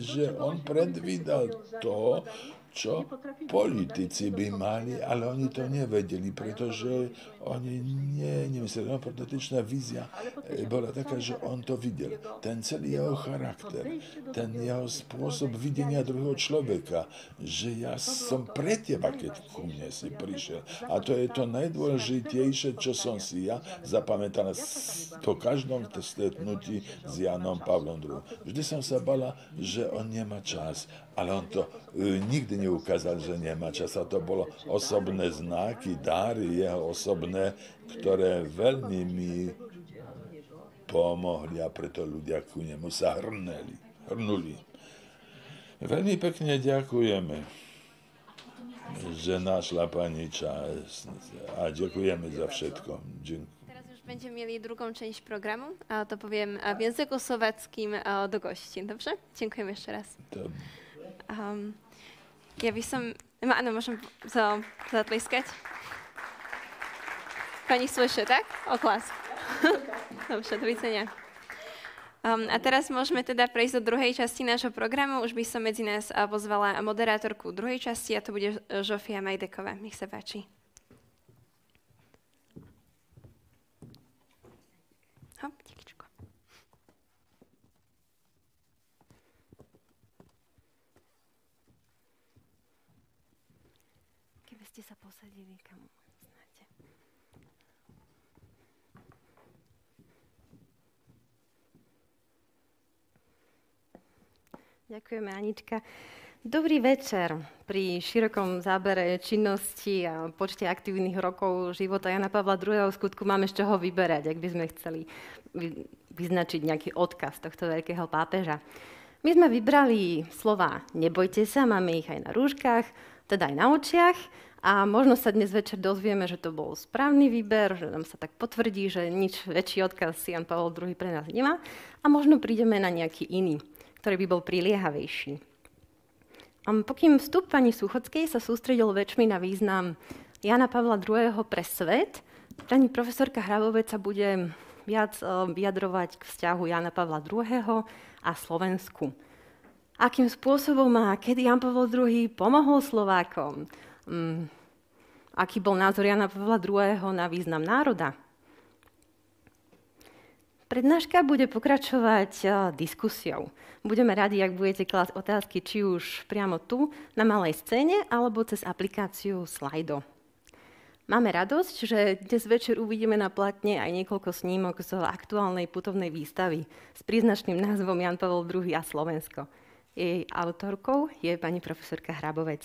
že on predvídal to, čo politici by mali, ale oni to nevedeli, pretože oni nie, nemysleli, no političná vízia e, bola taká, že on to videl. Ten celý jeho charakter, ten jeho spôsob videnia druhého človeka, že ja som pre teba, keď ku mne si prišiel. A to je to najdôležitejšie, čo som si ja zapamätal s- po každom stretnutí s Janom Pavlom II. Vždy som sa bala, že on nemá čas, ale on to e, nikdy ani ukázal, že nemá čas. A to bolo osobné znaky, dary jeho osobné, ktoré veľmi mi pomohli a preto ľudia ku nemu sa hrneli, hrnuli. Veľmi pekne ďakujeme, že našla pani čas a ďakujeme za všetko. Ďakujem. Będziemy mieli drugą część programu, a to powiem w języku słowackim do gości. Dobrze? Dziękujemy jeszcze raz. Um, ja by som... No, áno, môžem za, zatliskať? Pani słyszy, tak? Oklas. *laughs* Dobrze, do widzenia. Um, a teraz môžeme teda prejsť do druhej časti nášho programu. Už by som medzi nás pozvala moderátorku druhej časti a to bude Žofia Majdeková. Nech sa páči. Hop, tikičko. Keby ste sa posadili kam znáte. Ďakujeme, Anička. Dobrý večer. Pri širokom zábere činnosti a počte aktívnych rokov života Jana Pavla II. v skutku máme z čoho vyberať, ak by sme chceli vyznačiť nejaký odkaz tohto veľkého pápeža. My sme vybrali slova nebojte sa, máme ich aj na rúškach, teda aj na očiach a možno sa dnes večer dozvieme, že to bol správny výber, že nám sa tak potvrdí, že nič väčší odkaz Jan Pavel II pre nás nemá a možno prídeme na nejaký iný, ktorý by bol priliehavejší. Pokým vstup pani Suchodskej sa sústredil väčšmi na význam Jana Pavla II. pre svet, pani profesorka Hrabovec sa bude viac eh, vyjadrovať k vzťahu Jana Pavla II. a Slovensku. Akým spôsobom a kedy Jan Pavel II pomohol Slovákom? Um, aký bol názor Jana Pavla II. na význam národa? Prednáška bude pokračovať diskusiou. Budeme radi, ak budete klásť otázky či už priamo tu, na malej scéne, alebo cez aplikáciu Slido. Máme radosť, že dnes večer uvidíme na platne aj niekoľko snímok z aktuálnej putovnej výstavy s príznačným názvom Jan Pavel II a Slovensko. Jej autorkou je pani profesorka Hrabovec.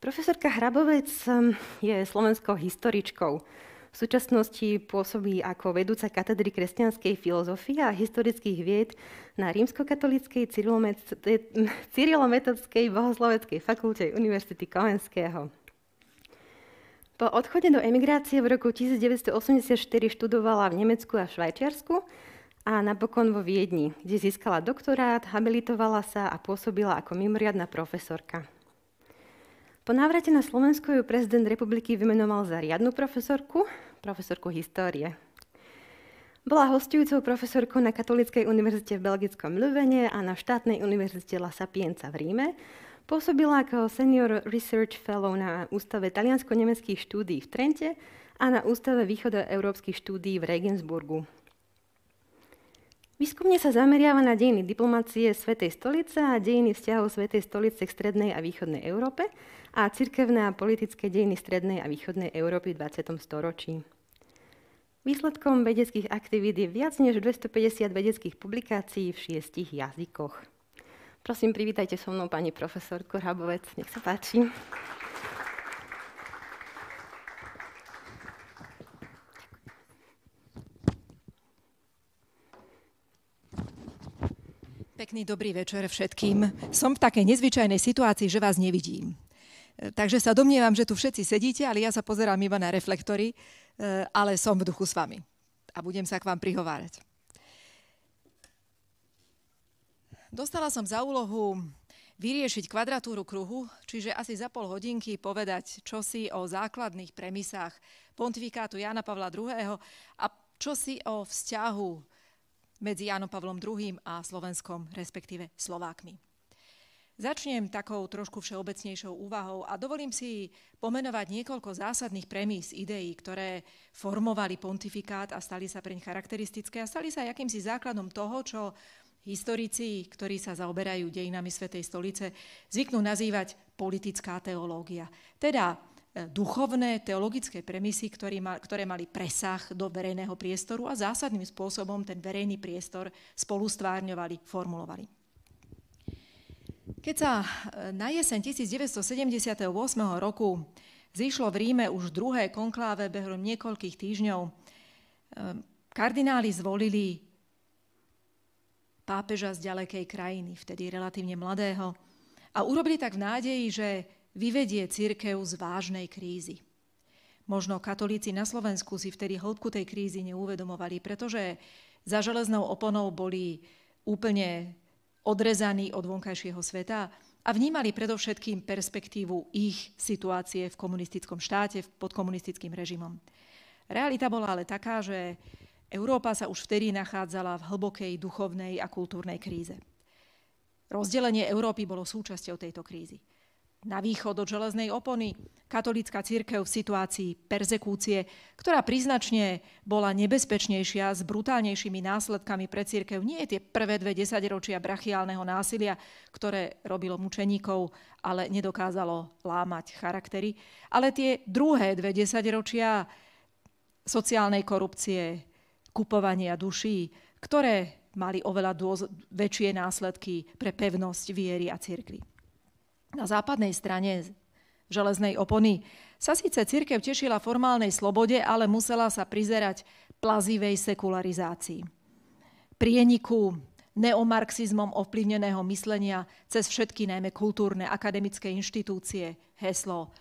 Profesorka Hrabovec hm, je slovenskou historičkou. V súčasnosti pôsobí ako vedúca katedry kresťanskej filozofie a historických vied na rímskokatolíckej *laughs* cyrilometodskej bohosloveckej fakulte Univerzity Komenského. Po odchode do emigrácie v roku 1984 študovala v Nemecku a Švajčiarsku a napokon vo Viedni, kde získala doktorát, habilitovala sa a pôsobila ako mimoriadná profesorka. Po návrate na Slovensko ju prezident republiky vymenoval za riadnu profesorku, profesorku histórie. Bola hostujúcou profesorkou na Katolíckej univerzite v Belgickom Lövene a na štátnej univerzite La Sapienza v Ríme. Pôsobila ako senior research fellow na Ústave taliansko-nemeckých štúdií v Trente a na Ústave východoeurópskych štúdií v Regensburgu. Výskumne sa zameriava na dejiny diplomácie Svetej stolice a dejiny vzťahov Svetej stolice k strednej a východnej Európe a cirkevné a politické dejiny strednej a východnej Európy v 20. storočí. Výsledkom vedeckých aktivít je viac než 250 vedeckých publikácií v šiestich jazykoch. Prosím, privítajte so mnou pani profesorku Hrabovec. Nech sa páči. Pekný dobrý večer všetkým. Som v takej nezvyčajnej situácii, že vás nevidím. Takže sa domnievam, že tu všetci sedíte, ale ja sa pozerám iba na reflektory, eh, ale som v duchu s vami. A budem sa k vám prihovárať. Dostala som za úlohu vyriešiť kvadratúru kruhu, čiže asi za pol hodinky povedať čosi o základných premisách pontifikátu Jana Pavla II. a čosi o vzťahu medzi Jánom Pavlom II. a Slovenskom, respektíve Slovákmi. Začnem takou trošku všeobecnejšou úvahou a dovolím si pomenovať niekoľko zásadných premís, ideí, ktoré formovali pontifikát a stali sa preň charakteristické a stali sa akýmsi základom toho, čo historici, ktorí sa zaoberajú dejinami Svetej stolice, zvyknú nazývať politická teológia. Teda duchovné teologické premisy, ktoré mali presah do verejného priestoru a zásadným spôsobom ten verejný priestor spolu stvárňovali, formulovali. Keď sa e, na jeseň 1978 roku zišlo v Ríme už druhé konkláve behom niekoľkých týždňov, e, kardináli zvolili pápeža z ďalekej krajiny, vtedy relatívne mladého, a urobili tak v nádeji, že vyvedie církev z vážnej krízy. Možno katolíci na Slovensku si vtedy hĺbku tej krízy neuvedomovali, pretože za železnou oponou boli úplne odrezaní od vonkajšieho sveta a vnímali predovšetkým perspektívu ich situácie v komunistickom štáte, pod komunistickým režimom. Realita bola ale taká, že Európa sa už vtedy nachádzala v hlbokej duchovnej a kultúrnej kríze. Rozdelenie Európy bolo súčasťou tejto krízy. Na východ od železnej opony katolícka církev v situácii perzekúcie, ktorá príznačne bola nebezpečnejšia s brutálnejšími následkami pre církev. Nie tie prvé dve desaťročia brachiálneho násilia, ktoré robilo mučeníkov, ale nedokázalo lámať charaktery, ale tie druhé dve desaťročia sociálnej korupcie, kupovania duší, ktoré mali oveľa dôz- väčšie následky pre pevnosť viery a cirkvi. Na západnej strane železnej opony sa síce církev tešila formálnej slobode, ale musela sa prizerať plazivej sekularizácii. Prieniku neomarxizmom ovplyvneného myslenia cez všetky najmä kultúrne akademické inštitúcie, heslo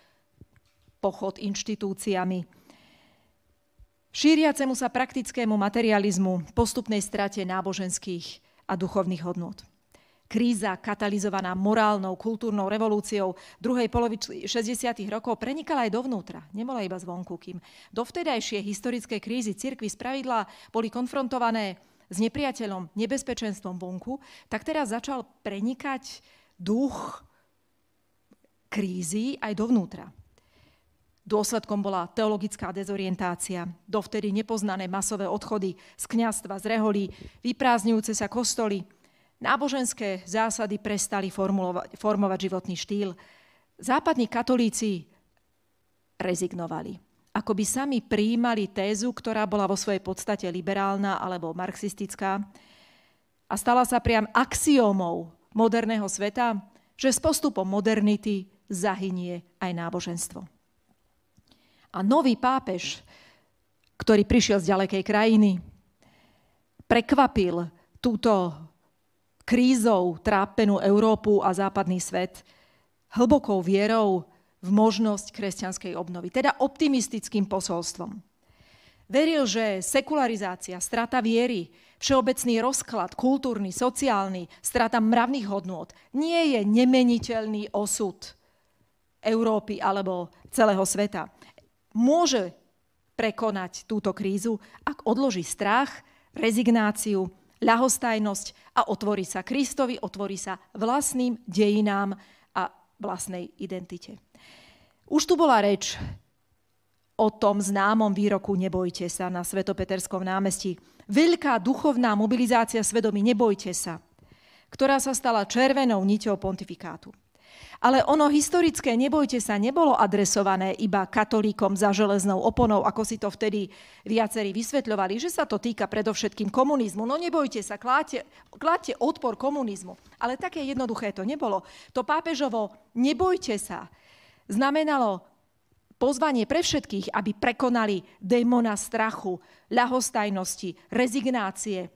pochod inštitúciami, šíriacemu sa praktickému materializmu, postupnej strate náboženských a duchovných hodnôt. Kríza, katalizovaná morálnou, kultúrnou revolúciou druhej polovici 60. rokov, prenikala aj dovnútra, nebola iba zvonku, kým dovtedajšie historické krízy cirkvy spravidla boli konfrontované s nepriateľom, nebezpečenstvom vonku, tak teraz začal prenikať duch krízy aj dovnútra. Dôsledkom bola teologická dezorientácia, dovtedy nepoznané masové odchody z kňastva, z reholí, vyprázdňujúce sa kostoly. Náboženské zásady prestali formovať životný štýl. Západní katolíci rezignovali. Ako by sami prijímali tézu, ktorá bola vo svojej podstate liberálna alebo marxistická a stala sa priam axiómou moderného sveta, že s postupom modernity zahynie aj náboženstvo. A nový pápež, ktorý prišiel z ďalekej krajiny, prekvapil túto krízou trápenú Európu a západný svet hlbokou vierou v možnosť kresťanskej obnovy, teda optimistickým posolstvom. Veril, že sekularizácia, strata viery, všeobecný rozklad, kultúrny, sociálny, strata mravných hodnôt nie je nemeniteľný osud Európy alebo celého sveta môže prekonať túto krízu, ak odloží strach, rezignáciu, ľahostajnosť a otvorí sa Kristovi, otvorí sa vlastným dejinám a vlastnej identite. Už tu bola reč o tom známom výroku Nebojte sa na Svetopeterskom námestí. Veľká duchovná mobilizácia svedomí Nebojte sa, ktorá sa stala červenou niťou pontifikátu. Ale ono historické, nebojte sa, nebolo adresované iba katolíkom za železnou oponou, ako si to vtedy viacerí vysvetľovali, že sa to týka predovšetkým komunizmu. No nebojte sa, kláte, kláte odpor komunizmu. Ale také jednoduché to nebolo. To pápežovo nebojte sa znamenalo pozvanie pre všetkých, aby prekonali démona strachu, ľahostajnosti, rezignácie,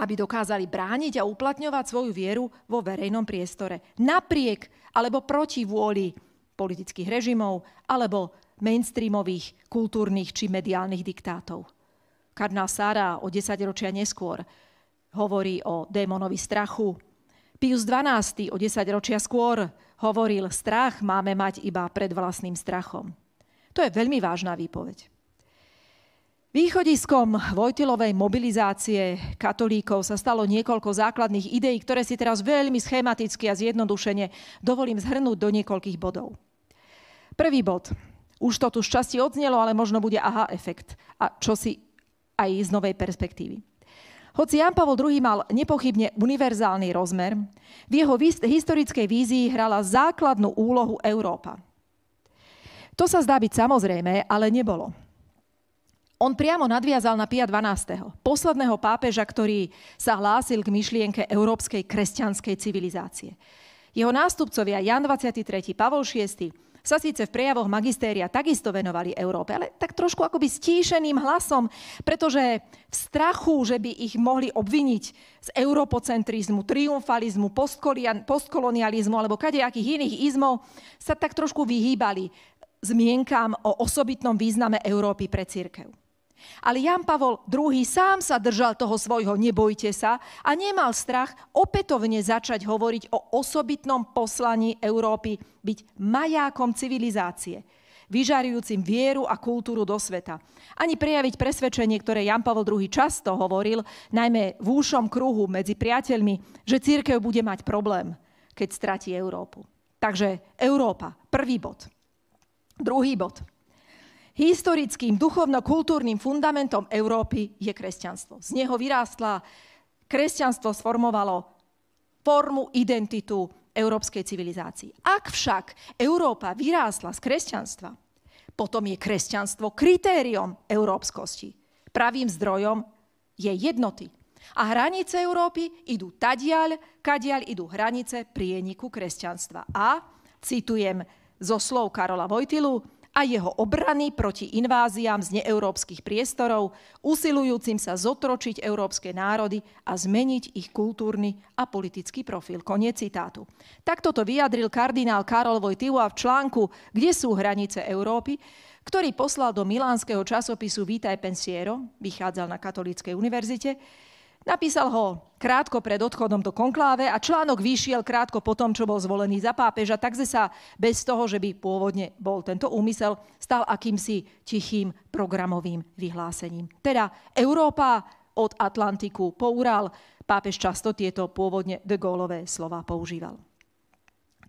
aby dokázali brániť a uplatňovať svoju vieru vo verejnom priestore. Napriek alebo proti vôli politických režimov alebo mainstreamových kultúrnych či mediálnych diktátov. Kardinál Sára o 10 ročia neskôr hovorí o démonovi strachu. Pius XII o 10 ročia skôr hovoril, strach máme mať iba pred vlastným strachom. To je veľmi vážna výpoveď. Východiskom Vojtilovej mobilizácie katolíkov sa stalo niekoľko základných ideí, ktoré si teraz veľmi schematicky a zjednodušene dovolím zhrnúť do niekoľkých bodov. Prvý bod. Už to tu z časti odznelo, ale možno bude aha efekt. A čo si aj z novej perspektívy. Hoci Jan Pavel II mal nepochybne univerzálny rozmer, v jeho historickej vízii hrala základnú úlohu Európa. To sa zdá byť samozrejme, ale nebolo. On priamo nadviazal na Pia 12., posledného pápeža, ktorý sa hlásil k myšlienke európskej kresťanskej civilizácie. Jeho nástupcovia Jan 23. Pavol VI sa síce v prejavoch magistéria takisto venovali Európe, ale tak trošku akoby stíšeným hlasom, pretože v strachu, že by ich mohli obviniť z europocentrizmu, triumfalizmu, postkolonializmu alebo kadejakých iných izmov, sa tak trošku vyhýbali zmienkám o osobitnom význame Európy pre církev. Ale Jan Pavol II sám sa držal toho svojho nebojte sa a nemal strach opätovne začať hovoriť o osobitnom poslaní Európy byť majákom civilizácie, vyžarujúcim vieru a kultúru do sveta. Ani prejaviť presvedčenie, ktoré Jan Pavel II často hovoril, najmä v úšom kruhu medzi priateľmi, že církev bude mať problém, keď stratí Európu. Takže Európa, prvý bod. Druhý bod. Historickým duchovno-kultúrnym fundamentom Európy je kresťanstvo. Z neho vyrástla, kresťanstvo sformovalo formu, identitu európskej civilizácii. Ak však Európa vyrástla z kresťanstva, potom je kresťanstvo kritériom európskosti. Pravým zdrojom je jednoty. A hranice Európy idú tadiaľ, kadiaľ idú hranice prieniku kresťanstva. A, citujem zo slov Karola Vojtilu, a jeho obrany proti inváziám z neeurópskych priestorov, usilujúcim sa zotročiť európske národy a zmeniť ich kultúrny a politický profil. Koniec citátu. Takto to vyjadril kardinál Karol Vojtiva v článku Kde sú hranice Európy, ktorý poslal do milánskeho časopisu Vitae Pensiero, vychádzal na Katolíckej univerzite, Napísal ho krátko pred odchodom do konkláve a článok vyšiel krátko po tom, čo bol zvolený za pápeža, takže sa bez toho, že by pôvodne bol tento úmysel, stal akýmsi tichým programovým vyhlásením. Teda Európa od Atlantiku po Ural, pápež často tieto pôvodne de Gaulleové slova používal.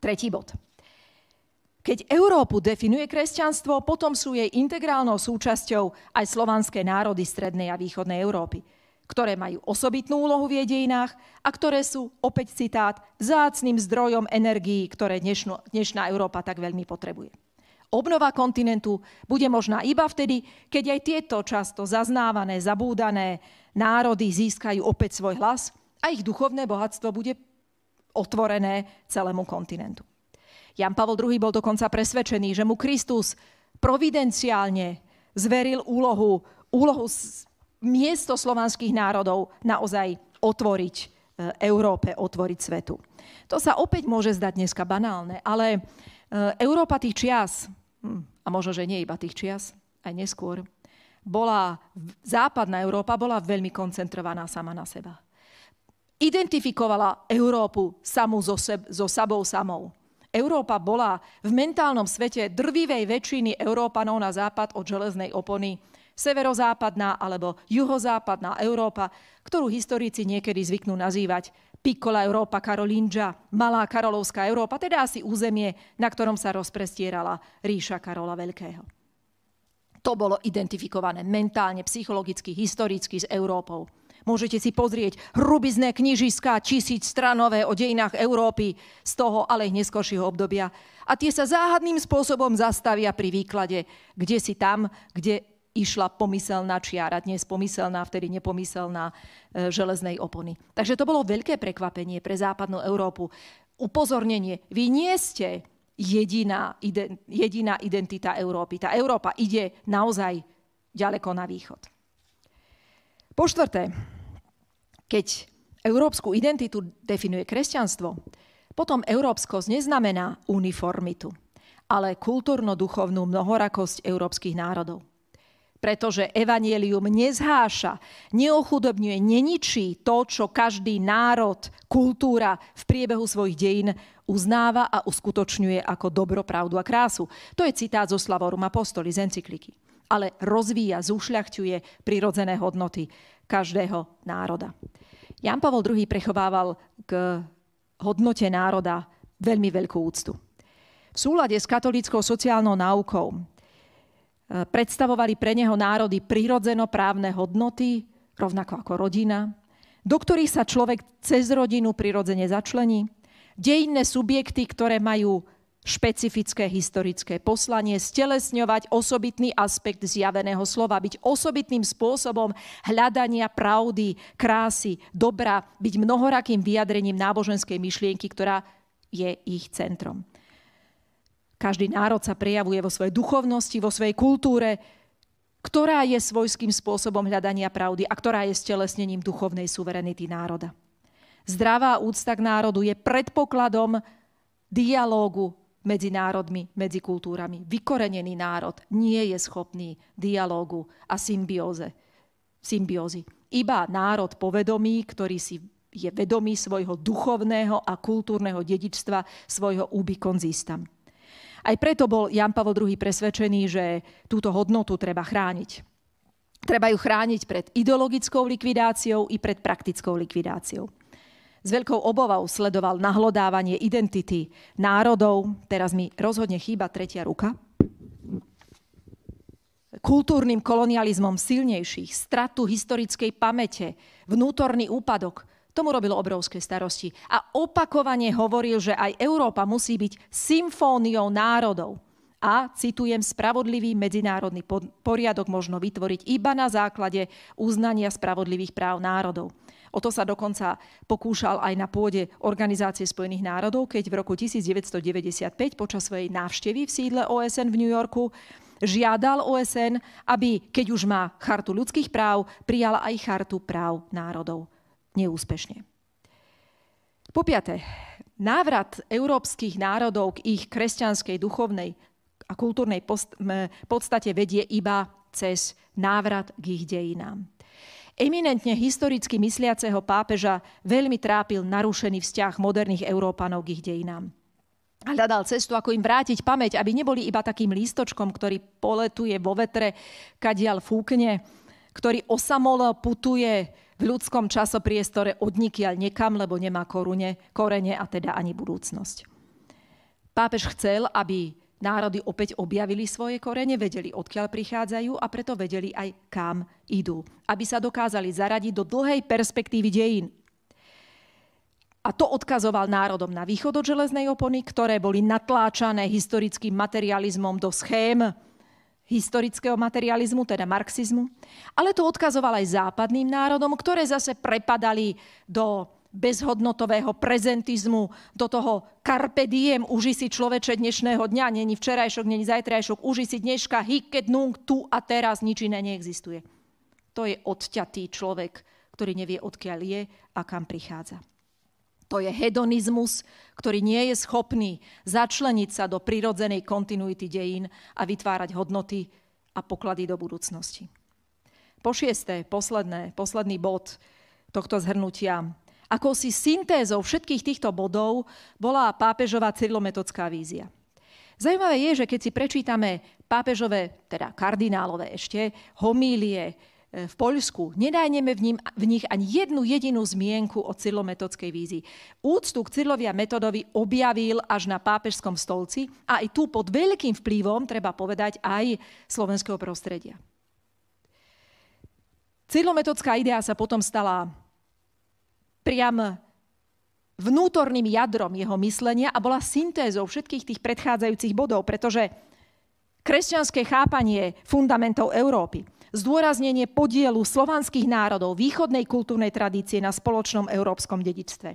Tretí bod. Keď Európu definuje kresťanstvo, potom sú jej integrálnou súčasťou aj slovanské národy strednej a východnej Európy ktoré majú osobitnú úlohu v jej dejinách a ktoré sú, opäť citát, zácným zdrojom energií, ktoré dnešnú, dnešná Európa tak veľmi potrebuje. Obnova kontinentu bude možná iba vtedy, keď aj tieto často zaznávané, zabúdané národy získajú opäť svoj hlas a ich duchovné bohatstvo bude otvorené celému kontinentu. Jan Pavel II bol dokonca presvedčený, že mu Kristus providenciálne zveril úlohu, úlohu miesto slovanských národov naozaj otvoriť e, Európe, otvoriť svetu. To sa opäť môže zdať dneska banálne, ale e, Európa tých čias, hm, a možno, že nie iba tých čias, aj neskôr, bola, západná Európa bola veľmi koncentrovaná sama na seba. Identifikovala Európu samú so, seb, so sabou samou. Európa bola v mentálnom svete drvivej väčšiny Európanov na západ od železnej opony severozápadná alebo juhozápadná Európa, ktorú historici niekedy zvyknú nazývať Piccola Európa Karolingia, Malá Karolovská Európa, teda asi územie, na ktorom sa rozprestierala ríša Karola Veľkého. To bolo identifikované mentálne, psychologicky, historicky s Európou. Môžete si pozrieť hrubizné knižiska, tisíc stranové o dejinách Európy z toho, ale aj neskôršieho obdobia. A tie sa záhadným spôsobom zastavia pri výklade, kde si tam, kde išla pomyselná čiara, dnes pomyselná, vtedy nepomyselná e, železnej opony. Takže to bolo veľké prekvapenie pre západnú Európu. Upozornenie, vy nie ste jediná, jediná identita Európy. Tá Európa ide naozaj ďaleko na východ. Po štvrté, keď európsku identitu definuje kresťanstvo, potom európskosť neznamená uniformitu, ale kultúrno-duchovnú mnohorakosť európskych národov pretože evanielium nezháša, neochudobňuje, neničí to, čo každý národ, kultúra v priebehu svojich dejín uznáva a uskutočňuje ako dobro, pravdu a krásu. To je citát zo Slavorum Apostoli z encykliky. Ale rozvíja, zušľachťuje prirodzené hodnoty každého národa. Jan Pavel II prechovával k hodnote národa veľmi veľkú úctu. V súlade s katolíckou sociálnou náukou predstavovali pre neho národy prirodzeno-právne hodnoty, rovnako ako rodina, do ktorých sa človek cez rodinu prirodzene začlení, dejinné subjekty, ktoré majú špecifické historické poslanie, stelesňovať osobitný aspekt zjaveného slova, byť osobitným spôsobom hľadania pravdy, krásy, dobra, byť mnohorakým vyjadrením náboženskej myšlienky, ktorá je ich centrom. Každý národ sa prejavuje vo svojej duchovnosti, vo svojej kultúre, ktorá je svojským spôsobom hľadania pravdy a ktorá je stelesnením duchovnej suverenity národa. Zdravá úcta k národu je predpokladom dialógu medzi národmi, medzi kultúrami. Vykorenený národ nie je schopný dialógu a symbióze, symbiózy. Iba národ povedomý, ktorý si je vedomý svojho duchovného a kultúrneho dedičstva, svojho ubikonzistam. Aj preto bol Jan Pavel II presvedčený, že túto hodnotu treba chrániť. Treba ju chrániť pred ideologickou likvidáciou i pred praktickou likvidáciou. S veľkou obovou sledoval nahlodávanie identity národov, teraz mi rozhodne chýba tretia ruka, kultúrnym kolonializmom silnejších, stratu historickej pamäte, vnútorný úpadok, Tomu robil obrovské starosti. A opakovane hovoril, že aj Európa musí byť symfóniou národov. A, citujem, spravodlivý medzinárodný poriadok možno vytvoriť iba na základe uznania spravodlivých práv národov. O to sa dokonca pokúšal aj na pôde Organizácie spojených národov, keď v roku 1995 počas svojej návštevy v sídle OSN v New Yorku žiadal OSN, aby, keď už má chartu ľudských práv, prijala aj chartu práv národov neúspešne. Po piaté, návrat európskych národov k ich kresťanskej, duchovnej a kultúrnej podstate vedie iba cez návrat k ich dejinám. Eminentne historicky mysliaceho pápeža veľmi trápil narušený vzťah moderných Európanov k ich dejinám. Hľadal cestu, ako im vrátiť pamäť, aby neboli iba takým lístočkom, ktorý poletuje vo vetre, kadiaľ fúkne, ktorý osamolo putuje v ľudskom časopriestore odnikiaľ nekam, lebo nemá korune, korene a teda ani budúcnosť. Pápež chcel, aby národy opäť objavili svoje korene, vedeli, odkiaľ prichádzajú a preto vedeli aj kam idú. Aby sa dokázali zaradiť do dlhej perspektívy dejín. A to odkazoval národom na východ od železnej opony, ktoré boli natláčané historickým materializmom do schém, historického materializmu, teda marxizmu, ale to odkazoval aj západným národom, ktoré zase prepadali do bezhodnotového prezentizmu, do toho carpe diem, uži si človeče dnešného dňa, není včerajšok, není zajtrajšok, uži si dneška, hiket nung, tu a teraz, nič iné neexistuje. To je odťatý človek, ktorý nevie, odkiaľ je a kam prichádza. To je hedonizmus, ktorý nie je schopný začleniť sa do prirodzenej kontinuity dejín a vytvárať hodnoty a poklady do budúcnosti. Po šiesté, posledné, posledný bod tohto zhrnutia. Ako si syntézou všetkých týchto bodov bola pápežová cyrilometodská vízia. Zajímavé je, že keď si prečítame pápežové, teda kardinálové ešte, homílie, v Poľsku, nedajneme v, ním, v nich ani jednu jedinú zmienku o cyrilometodskej vízii. Úctu k Cyrilovia metodovi objavil až na pápežskom stolci a aj tu pod veľkým vplyvom, treba povedať, aj slovenského prostredia. Cyrilometodská idea sa potom stala priam vnútorným jadrom jeho myslenia a bola syntézou všetkých tých predchádzajúcich bodov, pretože kresťanské chápanie fundamentov Európy, zdôraznenie podielu slovanských národov, východnej kultúrnej tradície na spoločnom európskom dedičstve.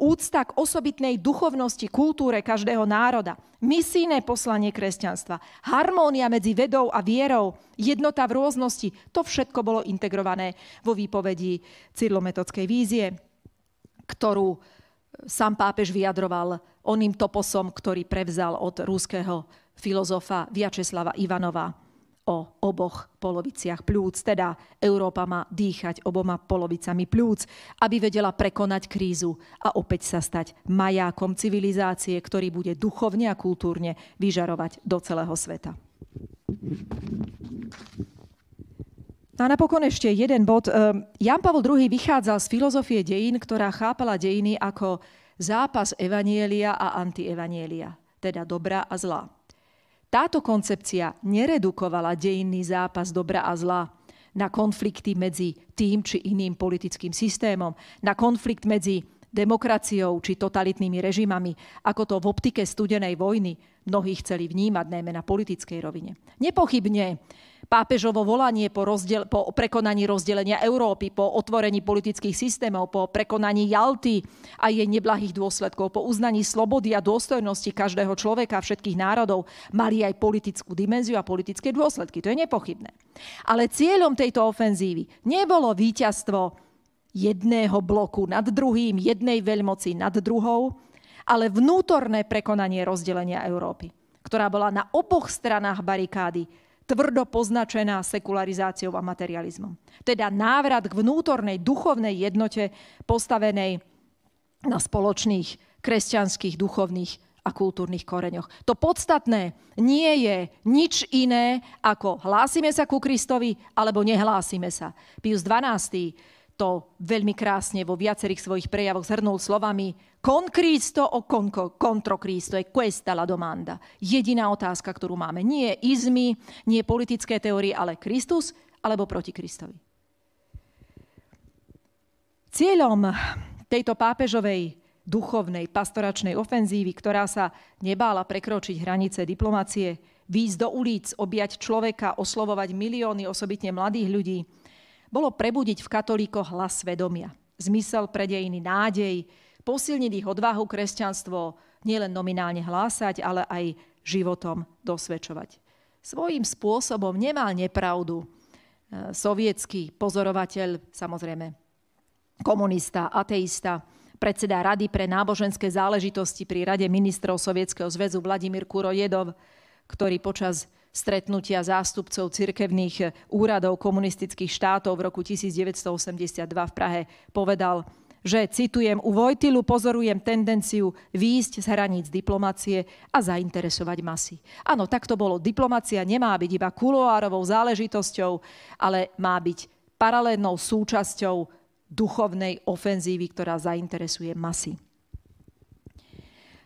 Úcta k osobitnej duchovnosti, kultúre každého národa, misijné poslanie kresťanstva, harmónia medzi vedou a vierou, jednota v rôznosti, to všetko bolo integrované vo výpovedi Cyrlometodskej vízie, ktorú sám pápež vyjadroval oným toposom, ktorý prevzal od rúského filozofa Viačeslava Ivanova o oboch poloviciach plúc, teda Európa má dýchať oboma polovicami plúc, aby vedela prekonať krízu a opäť sa stať majákom civilizácie, ktorý bude duchovne a kultúrne vyžarovať do celého sveta. No a napokon ešte jeden bod. Jan Pavel II vychádzal z filozofie dejín, ktorá chápala dejiny ako zápas evanielia a antievanielia, teda dobrá a zlá. Táto koncepcia neredukovala dejinný zápas dobra a zla na konflikty medzi tým či iným politickým systémom, na konflikt medzi demokraciou či totalitnými režimami, ako to v optike studenej vojny mnohí chceli vnímať, najmä na politickej rovine. Nepochybne Pápežovo volanie po, rozdiel, po prekonaní rozdelenia Európy, po otvorení politických systémov, po prekonaní Jalty a jej neblahých dôsledkov, po uznaní slobody a dôstojnosti každého človeka všetkých národov mali aj politickú dimenziu a politické dôsledky. To je nepochybné. Ale cieľom tejto ofenzívy nebolo víťazstvo jedného bloku nad druhým, jednej veľmoci nad druhou, ale vnútorné prekonanie rozdelenia Európy, ktorá bola na oboch stranách barikády tvrdo poznačená sekularizáciou a materializmom. Teda návrat k vnútornej duchovnej jednote postavenej na spoločných kresťanských duchovných a kultúrnych koreňoch. To podstatné nie je nič iné, ako hlásime sa ku Kristovi alebo nehlásime sa. Pius XII to veľmi krásne vo viacerých svojich prejavoch zhrnul slovami con Cristo o con, contro Cristo. Je questa la domanda. Jediná otázka, ktorú máme. Nie izmy, nie politické teórie, ale Kristus alebo proti Kristovi. Cieľom tejto pápežovej duchovnej pastoračnej ofenzívy, ktorá sa nebála prekročiť hranice diplomácie, výjsť do ulic, objať človeka, oslovovať milióny osobitne mladých ľudí, bolo prebudiť v katolíkoch hlas svedomia, zmysel pre dejiny, nádej, posilniť ich odvahu kresťanstvo nielen nominálne hlásať, ale aj životom dosvedčovať. Svojím spôsobom nemal nepravdu e, sovietský pozorovateľ, samozrejme komunista, ateista, predseda Rady pre náboženské záležitosti pri Rade ministrov Sovietskeho zväzu Vladimír Kurojedov, ktorý počas stretnutia zástupcov cirkevných úradov komunistických štátov v roku 1982 v Prahe povedal, že, citujem, u Vojtilu pozorujem tendenciu výjsť z hraníc diplomacie a zainteresovať masy. Áno, tak to bolo. Diplomacia nemá byť iba kuloárovou záležitosťou, ale má byť paralelnou súčasťou duchovnej ofenzívy, ktorá zainteresuje masy.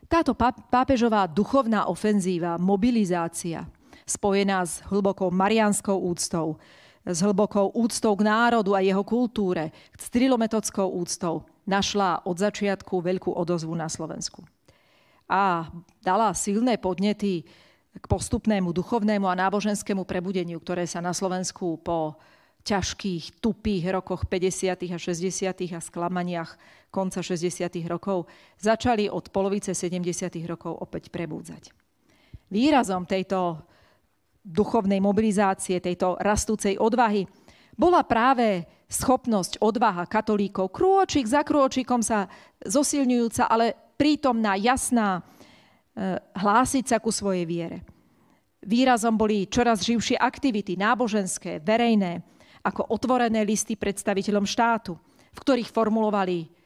Táto pápežová duchovná ofenzíva, mobilizácia, spojená s hlbokou marianskou úctou, s hlbokou úctou k národu a jeho kultúre, s trilometodskou úctou, našla od začiatku veľkú odozvu na Slovensku. A dala silné podnety k postupnému duchovnému a náboženskému prebudeniu, ktoré sa na Slovensku po ťažkých, tupých rokoch 50. a 60. a sklamaniach konca 60. rokov začali od polovice 70. rokov opäť prebúdzať. Výrazom tejto duchovnej mobilizácie, tejto rastúcej odvahy, bola práve schopnosť, odvaha katolíkov, krôčik za krôčikom sa zosilňujúca, ale prítomná, jasná, e, hlásiť sa ku svojej viere. Výrazom boli čoraz živšie aktivity, náboženské, verejné, ako otvorené listy predstaviteľom štátu, v ktorých formulovali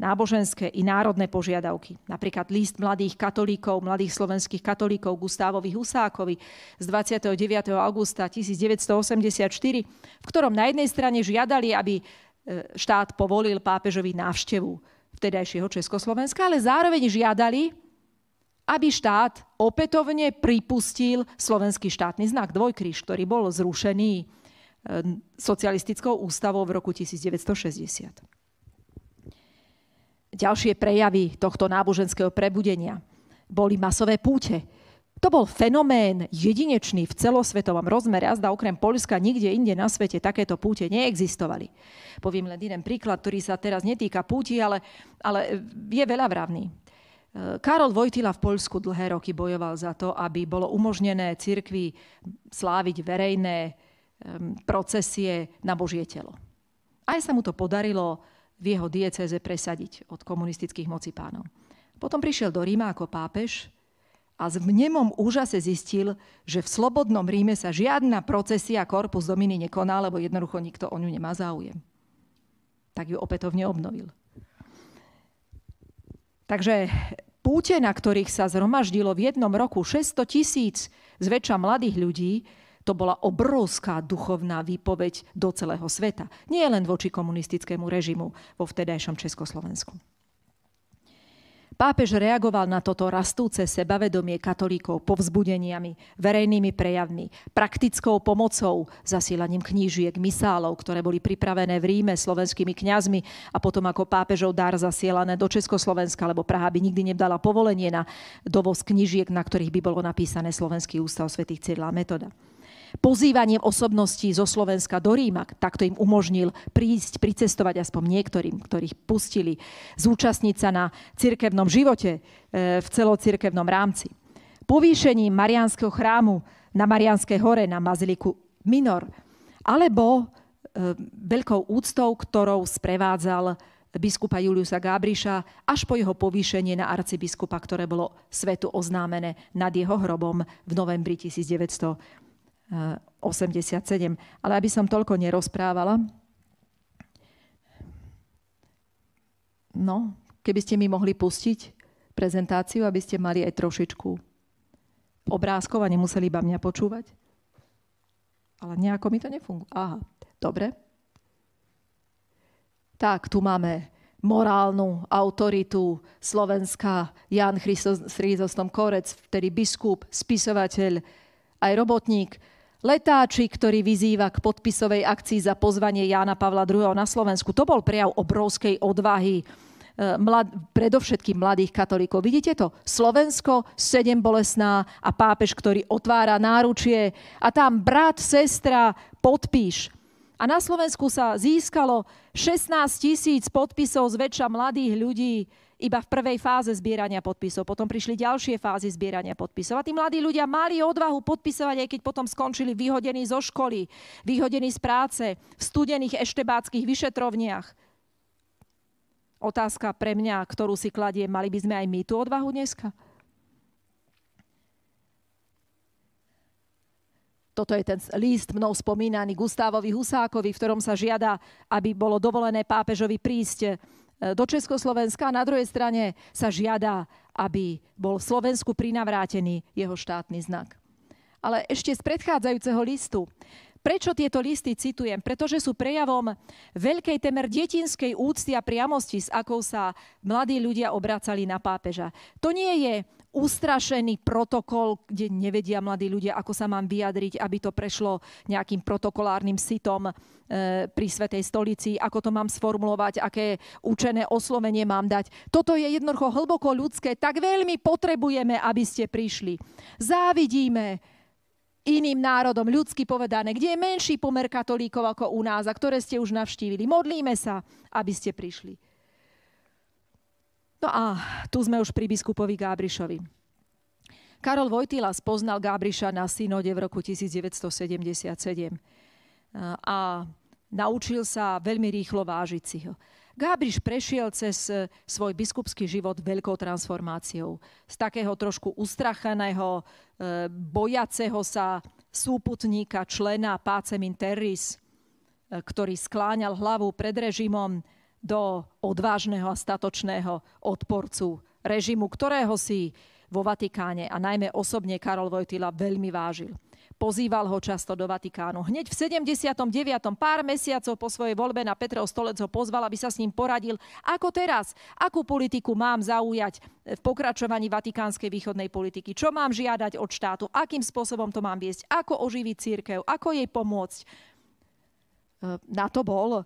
náboženské i národné požiadavky. Napríklad list mladých katolíkov, mladých slovenských katolíkov Gustávovi Husákovi z 29. augusta 1984, v ktorom na jednej strane žiadali, aby e, štát povolil pápežovi návštevu vtedajšieho Československa, ale zároveň žiadali, aby štát opätovne pripustil slovenský štátny znak dvojkríž, ktorý bol zrušený e, socialistickou ústavou v roku 1960 ďalšie prejavy tohto náboženského prebudenia boli masové púte. To bol fenomén jedinečný v celosvetovom rozmere a zda okrem Polska nikde inde na svete takéto púte neexistovali. Poviem len jeden príklad, ktorý sa teraz netýka púti, ale, ale je veľa vravný. Karol Vojtila v Poľsku dlhé roky bojoval za to, aby bolo umožnené cirkvi sláviť verejné procesie na Božie telo. Aj sa mu to podarilo v jeho diecéze presadiť od komunistických moci pánov. Potom prišiel do Ríma ako pápež a v nemom úžase zistil, že v slobodnom Ríme sa žiadna procesia Corpus Domini nekoná, lebo jednoducho nikto o ňu nemá záujem. Tak ju opätovne obnovil. Takže púte, na ktorých sa zhromaždilo v jednom roku 600 tisíc zväčša mladých ľudí, to bola obrovská duchovná výpoveď do celého sveta. Nie len voči komunistickému režimu vo vtedajšom Československu. Pápež reagoval na toto rastúce sebavedomie katolíkov povzbudeniami, verejnými prejavmi, praktickou pomocou, zasílaním knížiek, misálov, ktoré boli pripravené v Ríme slovenskými kňazmi a potom ako pápežov dar zasielané do Československa, lebo Praha by nikdy nedala povolenie na dovoz knížiek, na ktorých by bolo napísané Slovenský ústav svätých Cyrila Metoda. Pozývaním osobností zo Slovenska do Ríma. Takto im umožnil prísť, pricestovať aspoň niektorým, ktorých pustili, zúčastniť sa na cirkevnom živote e, v celocirkevnom rámci. Povýšením Mariánskeho chrámu na Marianskej hore, na Baziliku Minor, alebo e, veľkou úctou, ktorou sprevádzal biskupa Juliusa Gábriša až po jeho povýšenie na arcibiskupa, ktoré bolo svetu oznámené nad jeho hrobom v novembri 1987. Ale aby som toľko nerozprávala, no, keby ste mi mohli pustiť prezentáciu, aby ste mali aj trošičku obrázkov a nemuseli iba mňa počúvať. Ale nejako mi to nefunguje. Aha, dobre. Tak, tu máme morálnu autoritu Slovenska, Jan Chrysostom Korec, vtedy biskup, spisovateľ, aj robotník, letáči, ktorý vyzýva k podpisovej akcii za pozvanie Jána Pavla II. na Slovensku. To bol prejav obrovskej odvahy, e, mlad, predovšetkým mladých katolíkov. Vidíte to? Slovensko, sedem bolesná a pápež, ktorý otvára náručie a tam brat, sestra, podpíš. A na Slovensku sa získalo 16 tisíc podpisov zväčša mladých ľudí iba v prvej fáze zbierania podpisov. Potom prišli ďalšie fázy zbierania podpisov. A tí mladí ľudia mali odvahu podpisovať, aj keď potom skončili vyhodení zo školy, vyhodení z práce, v studených eštebáckých vyšetrovniach. Otázka pre mňa, ktorú si kladie, mali by sme aj my tú odvahu dneska? Toto je ten list mnou spomínaný Gustávovi Husákovi, v ktorom sa žiada, aby bolo dovolené pápežovi prísť do Československa. A na druhej strane sa žiada, aby bol v Slovensku prinavrátený jeho štátny znak. Ale ešte z predchádzajúceho listu. Prečo tieto listy citujem? Pretože sú prejavom veľkej temer detinskej úcty a priamosti, s akou sa mladí ľudia obracali na pápeža. To nie je ustrašený protokol, kde nevedia mladí ľudia, ako sa mám vyjadriť, aby to prešlo nejakým protokolárnym sitom e, pri Svetej stolici, ako to mám sformulovať, aké učené oslovenie mám dať. Toto je jednoducho hlboko ľudské, tak veľmi potrebujeme, aby ste prišli. Závidíme iným národom, ľudsky povedané, kde je menší pomer katolíkov ako u nás a ktoré ste už navštívili. Modlíme sa, aby ste prišli. No a tu sme už pri biskupovi Gábrišovi. Karol Vojtila spoznal Gábriša na synode v roku 1977 a naučil sa veľmi rýchlo vážiť si ho. Gábriš prešiel cez svoj biskupský život veľkou transformáciou. Z takého trošku ustrachaného, e, bojaceho sa súputníka, člena Pácemin Terris, e, ktorý skláňal hlavu pred režimom, do odvážneho a statočného odporcu režimu, ktorého si vo Vatikáne a najmä osobne Karol Vojtila veľmi vážil. Pozýval ho často do Vatikánu. Hneď v 79. pár mesiacov po svojej voľbe na Petrov stolec ho pozval, aby sa s ním poradil, ako teraz, akú politiku mám zaujať v pokračovaní vatikánskej východnej politiky, čo mám žiadať od štátu, akým spôsobom to mám viesť, ako oživiť církev, ako jej pomôcť. E, na to bol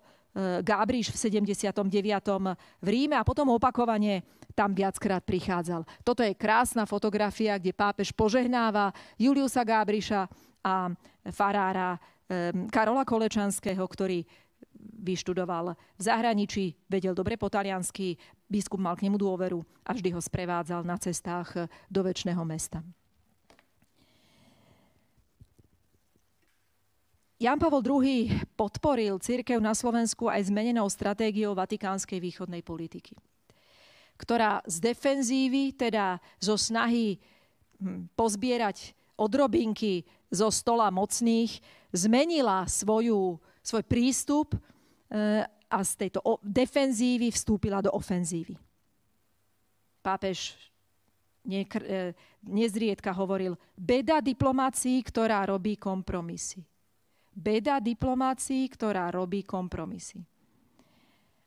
Gábriš v 79. v Ríme a potom opakovane tam viackrát prichádzal. Toto je krásna fotografia, kde pápež požehnáva Juliusa Gábriša a farára Karola Kolečanského, ktorý vyštudoval v zahraničí, vedel dobre po taliansky, biskup mal k nemu dôveru a vždy ho sprevádzal na cestách do väčšného mesta. Jan Pavel II podporil církev na Slovensku aj zmenenou stratégiou vatikánskej východnej politiky, ktorá z defenzívy, teda zo snahy hm, pozbierať odrobinky zo stola mocných, zmenila svoju, svoj prístup e, a z tejto defenzívy vstúpila do ofenzívy. Pápež e, nezriedka hovoril, beda diplomácií, ktorá robí kompromisy beda diplomácii, ktorá robí kompromisy.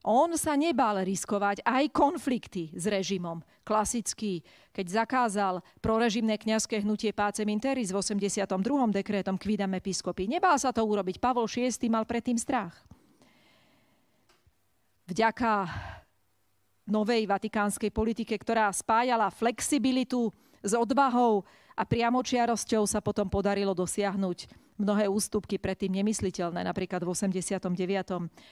On sa nebal riskovať aj konflikty s režimom. Klasický, keď zakázal prorežimné kňazské hnutie Páce Minteris v 82. dekrétom Quidam Episcopy. Nebal sa to urobiť. Pavol VI mal predtým strach. Vďaka novej vatikánskej politike, ktorá spájala flexibilitu s odvahou a priamočiarosťou sa potom podarilo dosiahnuť mnohé ústupky predtým nemysliteľné, napríklad v 89.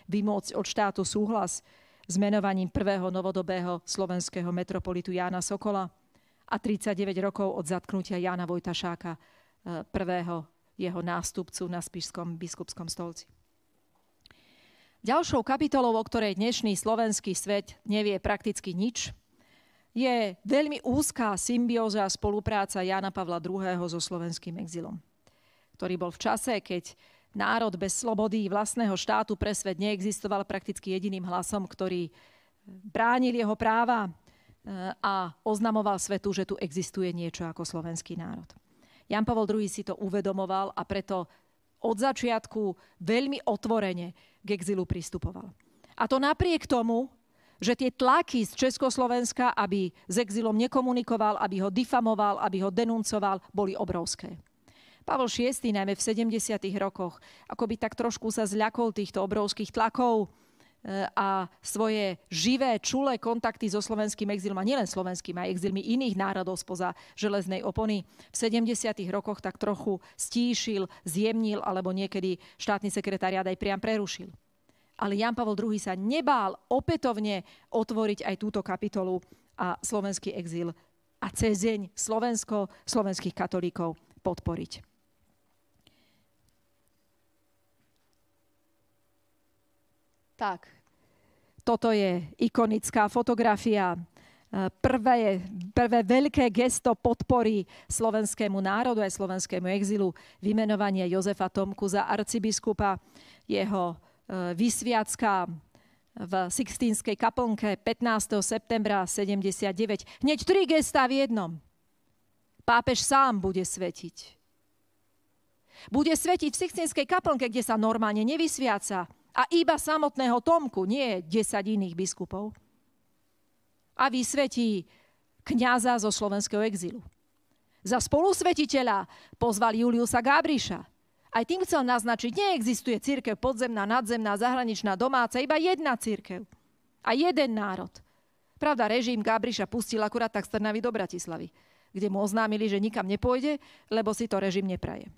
vymôcť od štátu súhlas s menovaním prvého novodobého slovenského metropolitu Jána Sokola a 39 rokov od zatknutia Jána Vojtašáka, e, prvého jeho nástupcu na Spišskom biskupskom stolci. Ďalšou kapitolou, o ktorej dnešný slovenský svet nevie prakticky nič, je veľmi úzká symbióza a spolupráca Jana Pavla II. so slovenským exilom, ktorý bol v čase, keď národ bez slobody vlastného štátu pre svet neexistoval prakticky jediným hlasom, ktorý bránil jeho práva eh, a oznamoval svetu, že tu existuje niečo ako slovenský národ. Jan Pavel II si to uvedomoval a preto od začiatku veľmi otvorene k exilu pristupoval. A to napriek tomu, že tie tlaky z Československa, aby s exilom nekomunikoval, aby ho difamoval, aby ho denuncoval, boli obrovské. Pavel VI, najmä v 70. rokoch, akoby tak trošku sa zľakol týchto obrovských tlakov, a svoje živé, čulé kontakty so slovenským exilom, a nielen slovenským, aj exilmi iných národov spoza železnej opony, v 70. rokoch tak trochu stíšil, zjemnil alebo niekedy štátny sekretariát aj priam prerušil. Ale Jan Pavel II sa nebál opätovne otvoriť aj túto kapitolu a slovenský exil a cezeň Slovensko, slovenských katolíkov podporiť. Tak, toto je ikonická fotografia. E, prvé, prvé veľké gesto podpory slovenskému národu aj slovenskému exilu, vymenovanie Jozefa Tomku za arcibiskupa, jeho vysviacka v Sixtínskej kaplnke 15. septembra 79. Hneď tri gestá v jednom. Pápež sám bude svetiť. Bude svetiť v Sixtínskej kaplnke, kde sa normálne nevysviaca, a iba samotného Tomku, nie 10 iných biskupov. A vysvetí kniaza zo slovenského exilu. Za spolusvetiteľa pozval Juliusa Gábriša. Aj tým chcel naznačiť, neexistuje církev podzemná, nadzemná, zahraničná, domáca, iba jedna církev. A jeden národ. Pravda, režim Gábriša pustil akurát tak z Trnavy do Bratislavy, kde mu oznámili, že nikam nepôjde, lebo si to režim nepraje.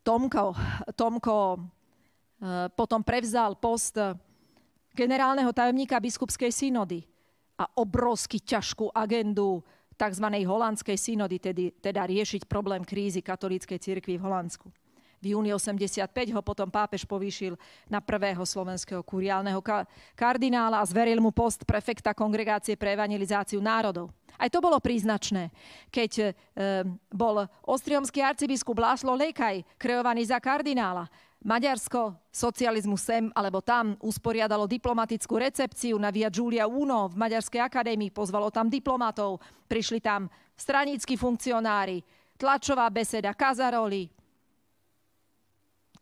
Tomko, Tomko eh, potom prevzal post generálneho tajomníka biskupskej synody a obrovsky ťažkú agendu tzv. holandskej synody, tedy, teda riešiť problém krízy katolíckej cirkvi v Holandsku. V júni 85 ho potom pápež povýšil na prvého slovenského kuriálneho kardinála a zveril mu post prefekta kongregácie pre evangelizáciu národov. Aj to bolo príznačné, keď e, bol ostriomský arcibiskup Láslo Lekaj kreovaný za kardinála. Maďarsko, socializmus sem alebo tam usporiadalo diplomatickú recepciu na Via Giulia Uno v Maďarskej akadémii, pozvalo tam diplomatov, prišli tam straníckí funkcionári, tlačová beseda, kazaroli,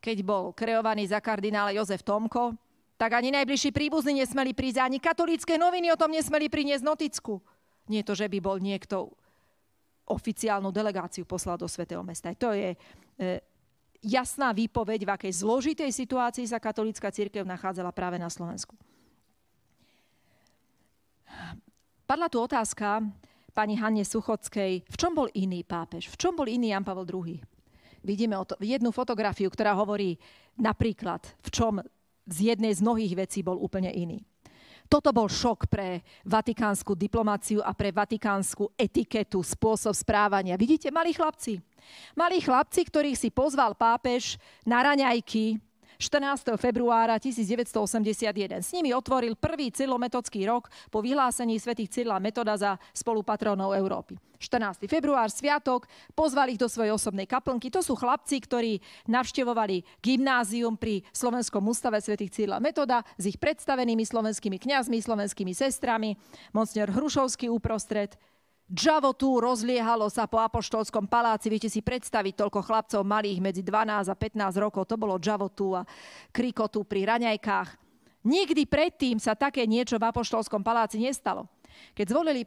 keď bol kreovaný za kardinála Jozef Tomko, tak ani najbližší príbuzní nesmeli prísť, ani katolícke noviny o tom nesmeli priniesť noticku. Nie to, že by bol niekto oficiálnu delegáciu poslal do svätého mesta. To je e, jasná výpoveď, v akej zložitej situácii sa katolícka církev nachádzala práve na Slovensku. Padla tu otázka pani Hanne Suchockej, v čom bol iný pápež? V čom bol iný Jan Pavel II? vidíme jednu fotografiu, ktorá hovorí napríklad, v čom z jednej z mnohých vecí bol úplne iný. Toto bol šok pre vatikánsku diplomáciu a pre vatikánsku etiketu, spôsob správania. Vidíte, malí chlapci. Malí chlapci, ktorých si pozval pápež na raňajky 14. februára 1981. S nimi otvoril prvý cyrilometodský rok po vyhlásení svätých Cyrila Metoda za spolupatrónov Európy. 14. február, sviatok, pozvali ich do svojej osobnej kaplnky. To sú chlapci, ktorí navštevovali gymnázium pri Slovenskom ústave svätých Cyrila Metoda s ich predstavenými slovenskými kňazmi, slovenskými sestrami, mocner Hrušovský uprostred, Džavo tu rozliehalo sa po apoštolskom paláci. Viete si predstaviť toľko chlapcov malých medzi 12 a 15 rokov. To bolo Džavo tu a krikotu pri raňajkách. Nikdy predtým sa také niečo v apoštolskom paláci nestalo. Keď zvolili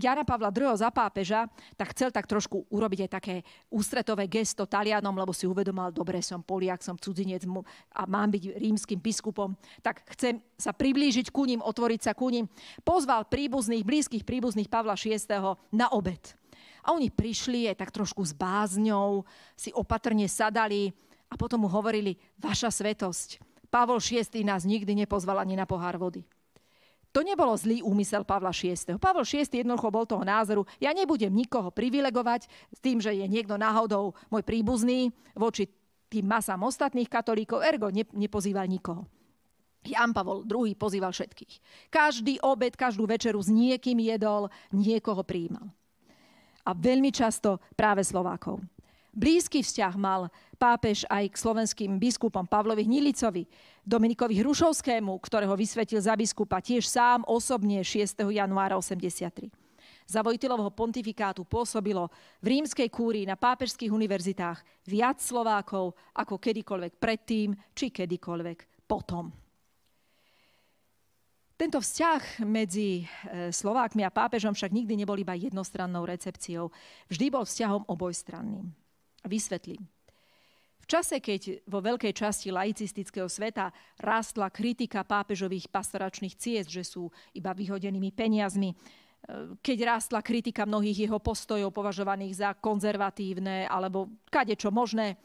Jana Pavla II. za pápeža, tak chcel tak trošku urobiť aj také ústretové gesto Talianom, lebo si uvedomal, dobre, som Poliak, som cudzinec a mám byť rímským biskupom, tak chcem sa priblížiť ku ním, otvoriť sa ku ním. Pozval príbuzných, blízkych príbuzných Pavla VI. na obed. A oni prišli aj tak trošku s bázňou, si opatrne sadali a potom mu hovorili, vaša svetosť, Pavol VI nás nikdy nepozval ani na pohár vody. To nebolo zlý úmysel Pavla VI. Pavol VI jednoducho bol toho názoru, ja nebudem nikoho privilegovať s tým, že je niekto náhodou môj príbuzný voči tým masám ostatných katolíkov, ergo ne, nepozýval nikoho. Jan Pavol II pozýval všetkých. Každý obed, každú večeru s niekým jedol, niekoho prijímal. A veľmi často práve Slovákov. Blízky vzťah mal pápež aj k slovenským biskupom Pavlovi Hnilicovi, Dominikovi Hrušovskému, ktorého vysvetil za biskupa tiež sám osobne 6. januára 83. Za Vojtilovho pontifikátu pôsobilo v rímskej kúrii na pápežských univerzitách viac Slovákov ako kedykoľvek predtým či kedykoľvek potom. Tento vzťah medzi e, Slovákmi a pápežom však nikdy nebol iba jednostrannou recepciou. Vždy bol vzťahom obojstranným. Vysvetlím. V čase, keď vo veľkej časti laicistického sveta rástla kritika pápežových pastoračných ciest, že sú iba vyhodenými peniazmi, e, keď rástla kritika mnohých jeho postojov považovaných za konzervatívne alebo kadečo možné,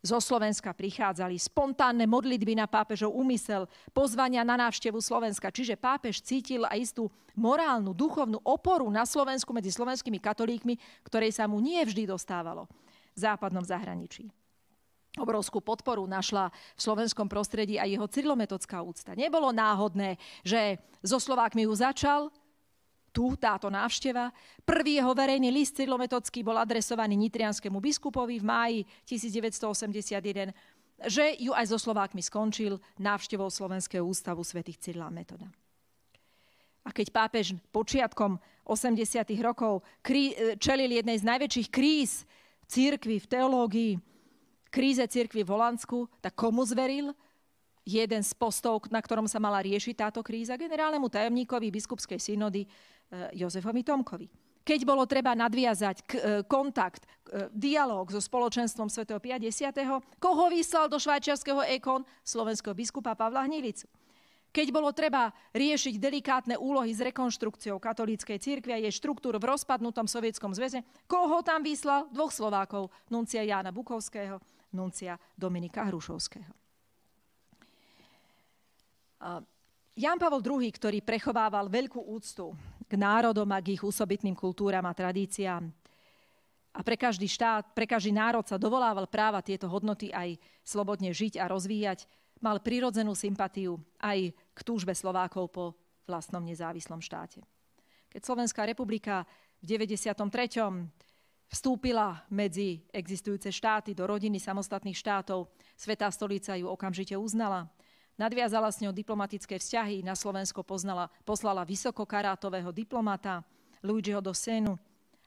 zo Slovenska prichádzali spontánne modlitby na pápežov úmysel, pozvania na návštevu Slovenska. Čiže pápež cítil aj istú morálnu, duchovnú oporu na Slovensku medzi slovenskými katolíkmi, ktorej sa mu nie vždy dostávalo v západnom zahraničí. Obrovskú podporu našla v slovenskom prostredí aj jeho cyrilometodská úcta. Nebolo náhodné, že so Slovákmi ju začal, tu táto návšteva. Prvý jeho verejný list cyrilometodský bol adresovaný nitrianskému biskupovi v máji 1981, že ju aj so Slovákmi skončil návštevou Slovenského ústavu svätých Cyrila Metoda. A keď pápež počiatkom 80. rokov čelil jednej z najväčších kríz církvi, v teológii, kríze církvy v Holandsku, tak komu zveril? Jeden z postov, na ktorom sa mala riešiť táto kríza, generálnemu tajomníkovi biskupskej synody eh, Jozefovi Tomkovi. Keď bolo treba nadviazať eh, kontakt, eh, dialog so spoločenstvom Sv. 50. koho vyslal do švajčiarského ekon slovenského biskupa Pavla Hnilicu keď bolo treba riešiť delikátne úlohy s rekonštrukciou katolíckej cirkvi a jej štruktúru v rozpadnutom sovietskom zväze, koho tam vyslal? Dvoch Slovákov, nuncia Jána Bukovského, nuncia Dominika Hrušovského. Jan Pavel II, ktorý prechovával veľkú úctu k národom a k ich úsobitným kultúram a tradíciám, a pre každý štát, pre každý národ sa dovolával práva tieto hodnoty aj slobodne žiť a rozvíjať, mal prirodzenú sympatiu aj k túžbe Slovákov po vlastnom nezávislom štáte. Keď Slovenská republika v 93. vstúpila medzi existujúce štáty do rodiny samostatných štátov, Svetá stolica ju okamžite uznala. Nadviazala s ňou diplomatické vzťahy, na Slovensko poznala, poslala vysokokarátového diplomata Luigiho do Senu.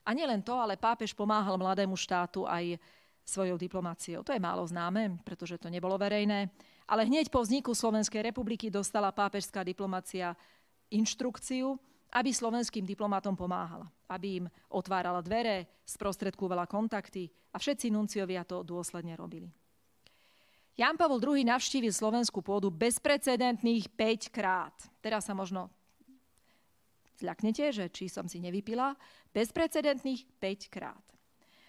A nielen to, ale pápež pomáhal mladému štátu aj svojou diplomáciou. To je málo známe, pretože to nebolo verejné. Ale hneď po vzniku Slovenskej republiky dostala pápežská diplomácia inštrukciu, aby slovenským diplomatom pomáhala, aby im otvárala dvere, sprostredkúvala kontakty a všetci nunciovia to dôsledne robili. Jan Pavel II navštívil slovenskú pôdu bezprecedentných 5 krát. Teraz sa možno zľaknete, že či som si nevypila. Bezprecedentných 5 krát.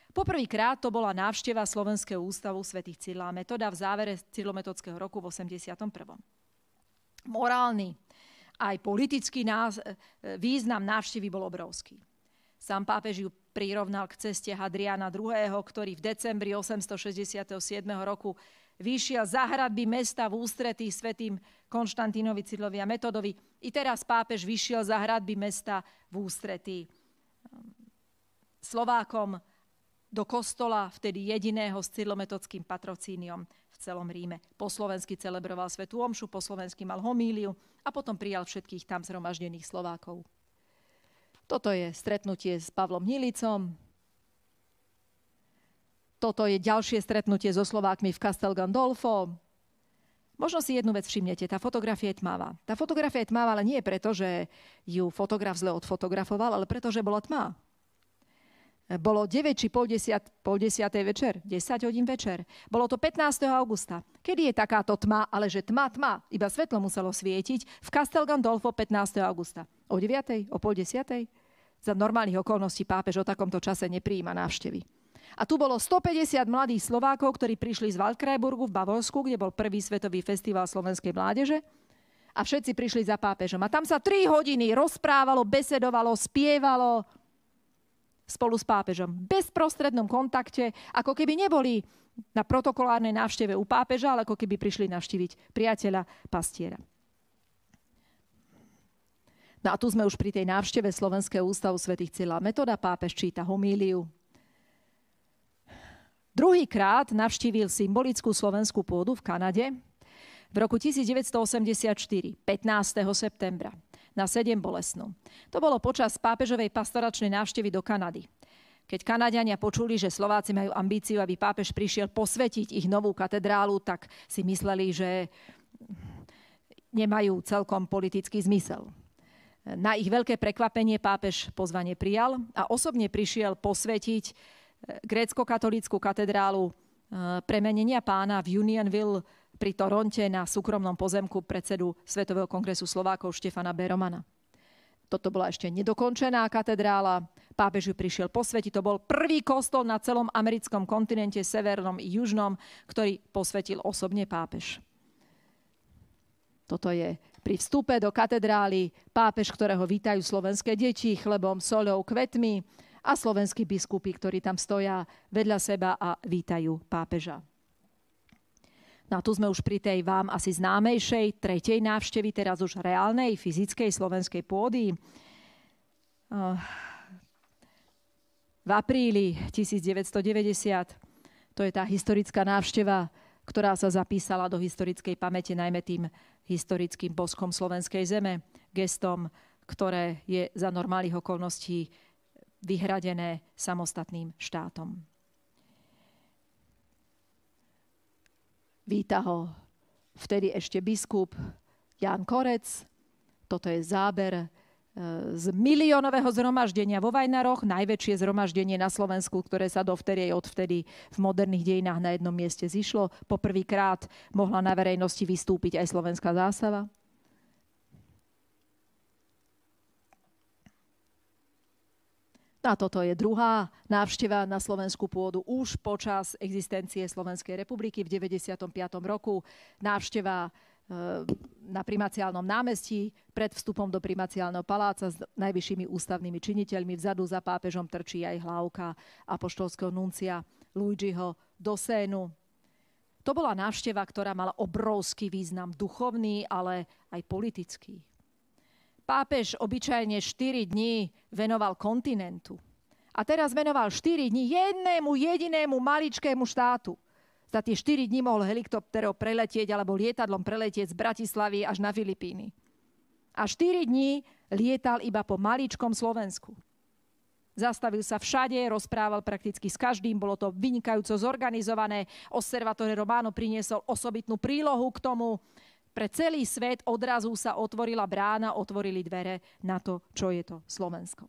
Poprvýkrát to bola návšteva Slovenského ústavu svätých Cyrila Metoda v závere Cyrilometodského roku v 81. Morálny aj politický nás, e, význam návštevy bol obrovský. Sám pápež ju prirovnal k ceste Hadriana II., ktorý v decembri 867 roku vyšiel za hradby mesta v ústretí svetým Konštantínovi Cyrilovi a Metodovi. I teraz pápež vyšiel za hradby mesta v ústretí Slovákom do kostola, vtedy jediného s cyrilometodským patrocíniom v celom Ríme. Po slovensky celebroval svetú omšu, po slovensky mal homíliu a potom prijal všetkých tam zhromaždených Slovákov. Toto je stretnutie s Pavlom Nilicom. Toto je ďalšie stretnutie so Slovákmi v Castel Gandolfo. Možno si jednu vec všimnete, tá fotografia je tmavá. Tá fotografia je tmavá, ale nie preto, že ju fotograf zle odfotografoval, ale preto, že bola tma. Bolo 9 či pol, desiat, pol desiatej večer, 10 hodín večer. Bolo to 15. augusta. Kedy je takáto tma, ale že tma, tma, iba svetlo muselo svietiť v Castel Gandolfo 15. augusta. O 9. o pol desiatej? Za normálnych okolností pápež o takomto čase nepríjima návštevy. A tu bolo 150 mladých Slovákov, ktorí prišli z Waldkraiburgu v Bavorsku, kde bol prvý svetový festival slovenskej mládeže. A všetci prišli za pápežom. A tam sa 3 hodiny rozprávalo, besedovalo, spievalo spolu s pápežom. V bezprostrednom kontakte, ako keby neboli na protokolárnej návšteve u pápeža, ale ako keby prišli navštíviť priateľa, pastiera. No a tu sme už pri tej návšteve Slovenského ústavu svätých Cila Metoda. Pápež číta homíliu. Druhýkrát navštívil symbolickú slovenskú pôdu v Kanade v roku 1984, 15. septembra, na 7 bolesnú. To bolo počas pápežovej pastoračnej návštevy do Kanady. Keď Kanadiania počuli, že Slováci majú ambíciu, aby pápež prišiel posvetiť ich novú katedrálu, tak si mysleli, že nemajú celkom politický zmysel. Na ich veľké prekvapenie pápež pozvanie prijal a osobne prišiel posvetiť eh, grécko-katolícku katedrálu eh, premenenia pána v Unionville pri Toronte na súkromnom pozemku predsedu Svetového kongresu Slovákov Štefana Beromana. Toto bola ešte nedokončená katedrála. Pápež ju prišiel posvetiť. To bol prvý kostol na celom americkom kontinente, severnom i južnom, ktorý posvetil osobne pápež. Toto je pri vstupe do katedrály pápež, ktorého vítajú slovenské deti chlebom, soľou, kvetmi a slovenskí biskupy, ktorí tam stoja vedľa seba a vítajú pápeža. No a tu sme už pri tej vám asi známejšej tretej návštevy, teraz už reálnej fyzickej slovenskej pôdy. V apríli 1990 to je tá historická návšteva, ktorá sa zapísala do historickej pamäte najmä tým historickým boskom slovenskej zeme, gestom, ktoré je za normálnych okolností vyhradené samostatným štátom. Víta ho vtedy ešte biskup Jan Korec. Toto je záber e, z miliónového zhromaždenia vo Vajnaroch, najväčšie zhromaždenie na Slovensku, ktoré sa dovtedy odvtedy v moderných dejinách na jednom mieste zišlo. Poprvýkrát mohla na verejnosti vystúpiť aj slovenská zástava. A toto je druhá návšteva na slovenskú pôdu už počas existencie Slovenskej republiky v 95. roku. Návšteva e, na primaciálnom námestí pred vstupom do primaciálneho paláca s najvyššími ústavnými činiteľmi. Vzadu za pápežom trčí aj hlavka apoštolského nuncia Luigiho do Sénu. To bola návšteva, ktorá mala obrovský význam duchovný, ale aj politický. Pápež obyčajne 4 dní venoval kontinentu. A teraz venoval 4 dní jednému jedinému maličkému štátu. Za tie 4 dní mohol helikopterov preletieť alebo lietadlom preletieť z Bratislavy až na Filipíny. A 4 dní lietal iba po maličkom Slovensku. Zastavil sa všade, rozprával prakticky s každým, bolo to vynikajúco zorganizované. Observatore Romano priniesol osobitnú prílohu k tomu. Pre celý svet odrazu sa otvorila brána, otvorili dvere na to, čo je to Slovensko.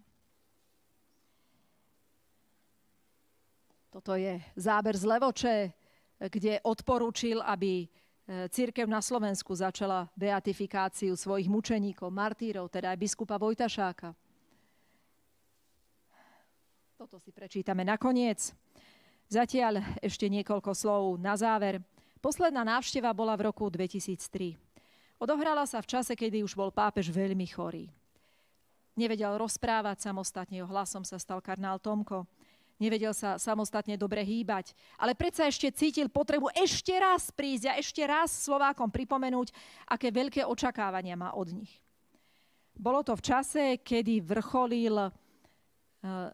Toto je záber z Levoče, kde odporúčil, aby e, církev na Slovensku začala beatifikáciu svojich mučeníkov, martírov, teda aj biskupa Vojtašáka. Toto si prečítame nakoniec. Zatiaľ ešte niekoľko slov na záver. Posledná návšteva bola v roku 2003. Odohrala sa v čase, kedy už bol pápež veľmi chorý. Nevedel rozprávať samostatne, jeho hlasom sa stal karnál Tomko. Nevedel sa samostatne dobre hýbať, ale predsa ešte cítil potrebu ešte raz prísť a ešte raz Slovákom pripomenúť, aké veľké očakávania má od nich. Bolo to v čase, kedy vrcholil e,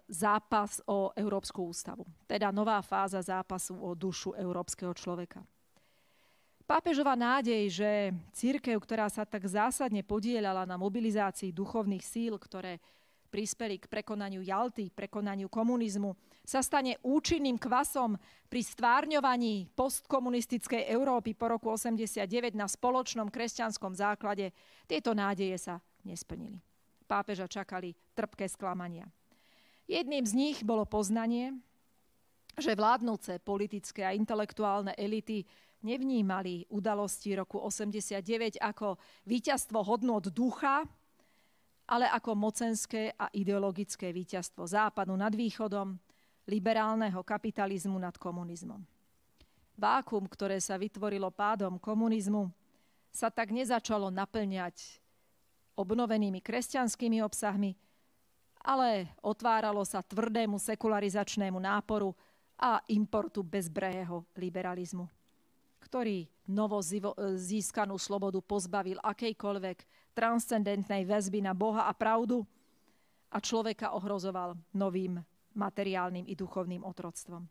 zápas o Európsku ústavu, teda nová fáza zápasu o dušu európskeho človeka. Pápežová nádej, že církev, ktorá sa tak zásadne podielala na mobilizácii duchovných síl, ktoré prispeli k prekonaniu Jalty, prekonaniu komunizmu, sa stane účinným kvasom pri stvárňovaní postkomunistickej Európy po roku 89 na spoločnom kresťanskom základe, tieto nádeje sa nesplnili. Pápeža čakali trpké sklamania. Jedným z nich bolo poznanie, že vládnúce politické a intelektuálne elity nevnímali udalosti roku 89 ako víťazstvo hodnot ducha, ale ako mocenské a ideologické víťazstvo Západu nad Východom, liberálneho kapitalizmu nad komunizmom. Vákum, ktoré sa vytvorilo pádom komunizmu, sa tak nezačalo naplňať obnovenými kresťanskými obsahmi, ale otváralo sa tvrdému sekularizačnému náporu a importu bezbrehého liberalizmu, ktorý novo získanú slobodu pozbavil akejkoľvek transcendentnej väzby na Boha a pravdu a človeka ohrozoval novým materiálnym i duchovným otroctvom.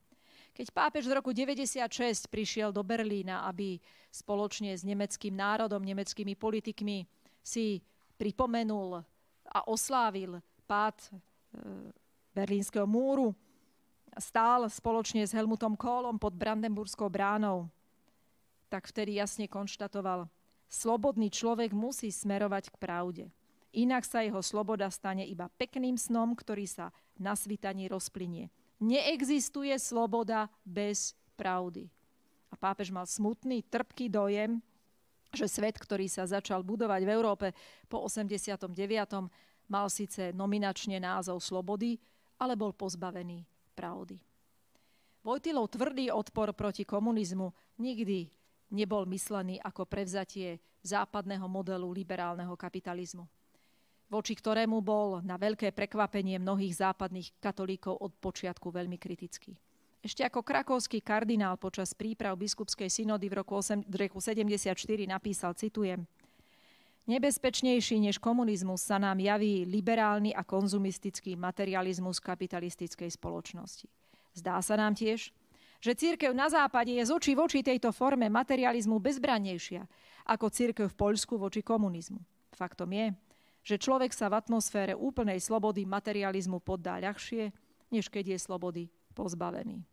Keď pápež z roku 96 prišiel do Berlína, aby spoločne s nemeckým národom, nemeckými politikmi si pripomenul a oslávil pád e, Berlínskeho múru. Stál spoločne s Helmutom Kohlom pod Brandenburskou bránou. Tak vtedy jasne konštatoval, slobodný človek musí smerovať k pravde. Inak sa jeho sloboda stane iba pekným snom, ktorý sa na svitaní rozplynie. Neexistuje sloboda bez pravdy. A pápež mal smutný, trpký dojem, že svet, ktorý sa začal budovať v Európe po 89. mal síce nominačne názov slobody, ale bol pozbavený pravdy. Vojtilov tvrdý odpor proti komunizmu nikdy nebol myslený ako prevzatie západného modelu liberálneho kapitalizmu, voči ktorému bol na veľké prekvapenie mnohých západných katolíkov od počiatku veľmi kritický. Ešte ako krakovský kardinál počas príprav biskupskej synody v roku, 8, v roku 74 napísal, citujem, Nebezpečnejší než komunizmus sa nám javí liberálny a konzumistický materializmus kapitalistickej spoločnosti. Zdá sa nám tiež, že církev na západe je z očí voči tejto forme materializmu bezbrannejšia ako církev v Poľsku voči komunizmu. Faktom je, že človek sa v atmosfére úplnej slobody materializmu poddá ľahšie, než keď je slobody pozbavený.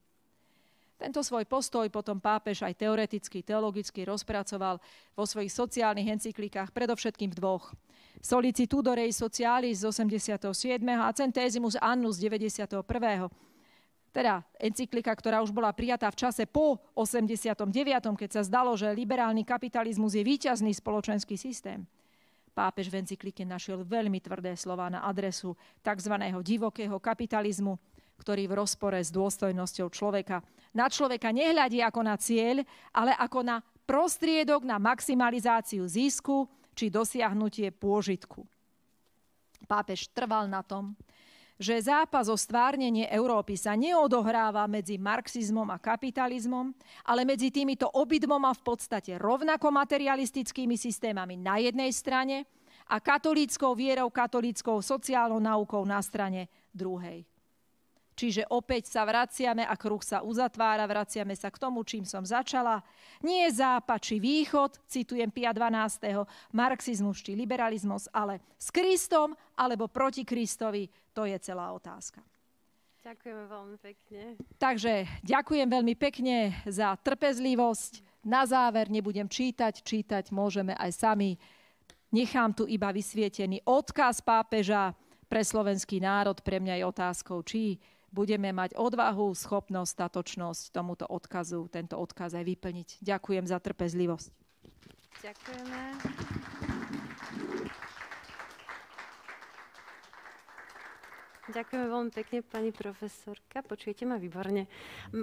Tento svoj postoj potom pápež aj teoreticky, teologicky rozpracoval vo svojich sociálnych encyklikách, predovšetkým v dvoch. Solicitudorei Socialis z 87. a Centesimus Annus z 91. Teda encyklika, ktorá už bola prijatá v čase po 89., keď sa zdalo, že liberálny kapitalizmus je výťazný spoločenský systém. Pápež v encyklike našiel veľmi tvrdé slova na adresu tzv. divokého kapitalizmu, ktorý v rozpore s dôstojnosťou človeka na človeka nehľadí ako na cieľ, ale ako na prostriedok na maximalizáciu zisku či dosiahnutie pôžitku. Pápež trval na tom, že zápas o stvárnenie Európy sa neodohráva medzi marxizmom a kapitalizmom, ale medzi týmito obidvoma v podstate rovnako materialistickými systémami na jednej strane a katolíckou vierou, katolíckou sociálnou naukou na strane druhej. Čiže opäť sa vraciame a kruh sa uzatvára, vraciame sa k tomu, čím som začala. Nie západ či východ, citujem Pia 12. marxizmus či liberalizmus, ale s Kristom alebo proti Kristovi, to je celá otázka. Ďakujeme veľmi pekne. Takže ďakujem veľmi pekne za trpezlivosť. Na záver nebudem čítať, čítať môžeme aj sami. Nechám tu iba vysvietený odkaz pápeža pre slovenský národ. Pre mňa je otázkou, či budeme mať odvahu, schopnosť, statočnosť tomuto odkazu, tento odkaz aj vyplniť. Ďakujem za trpezlivosť. Ďakujeme. Ďakujeme veľmi pekne, pani profesorka. Počujete ma výborne.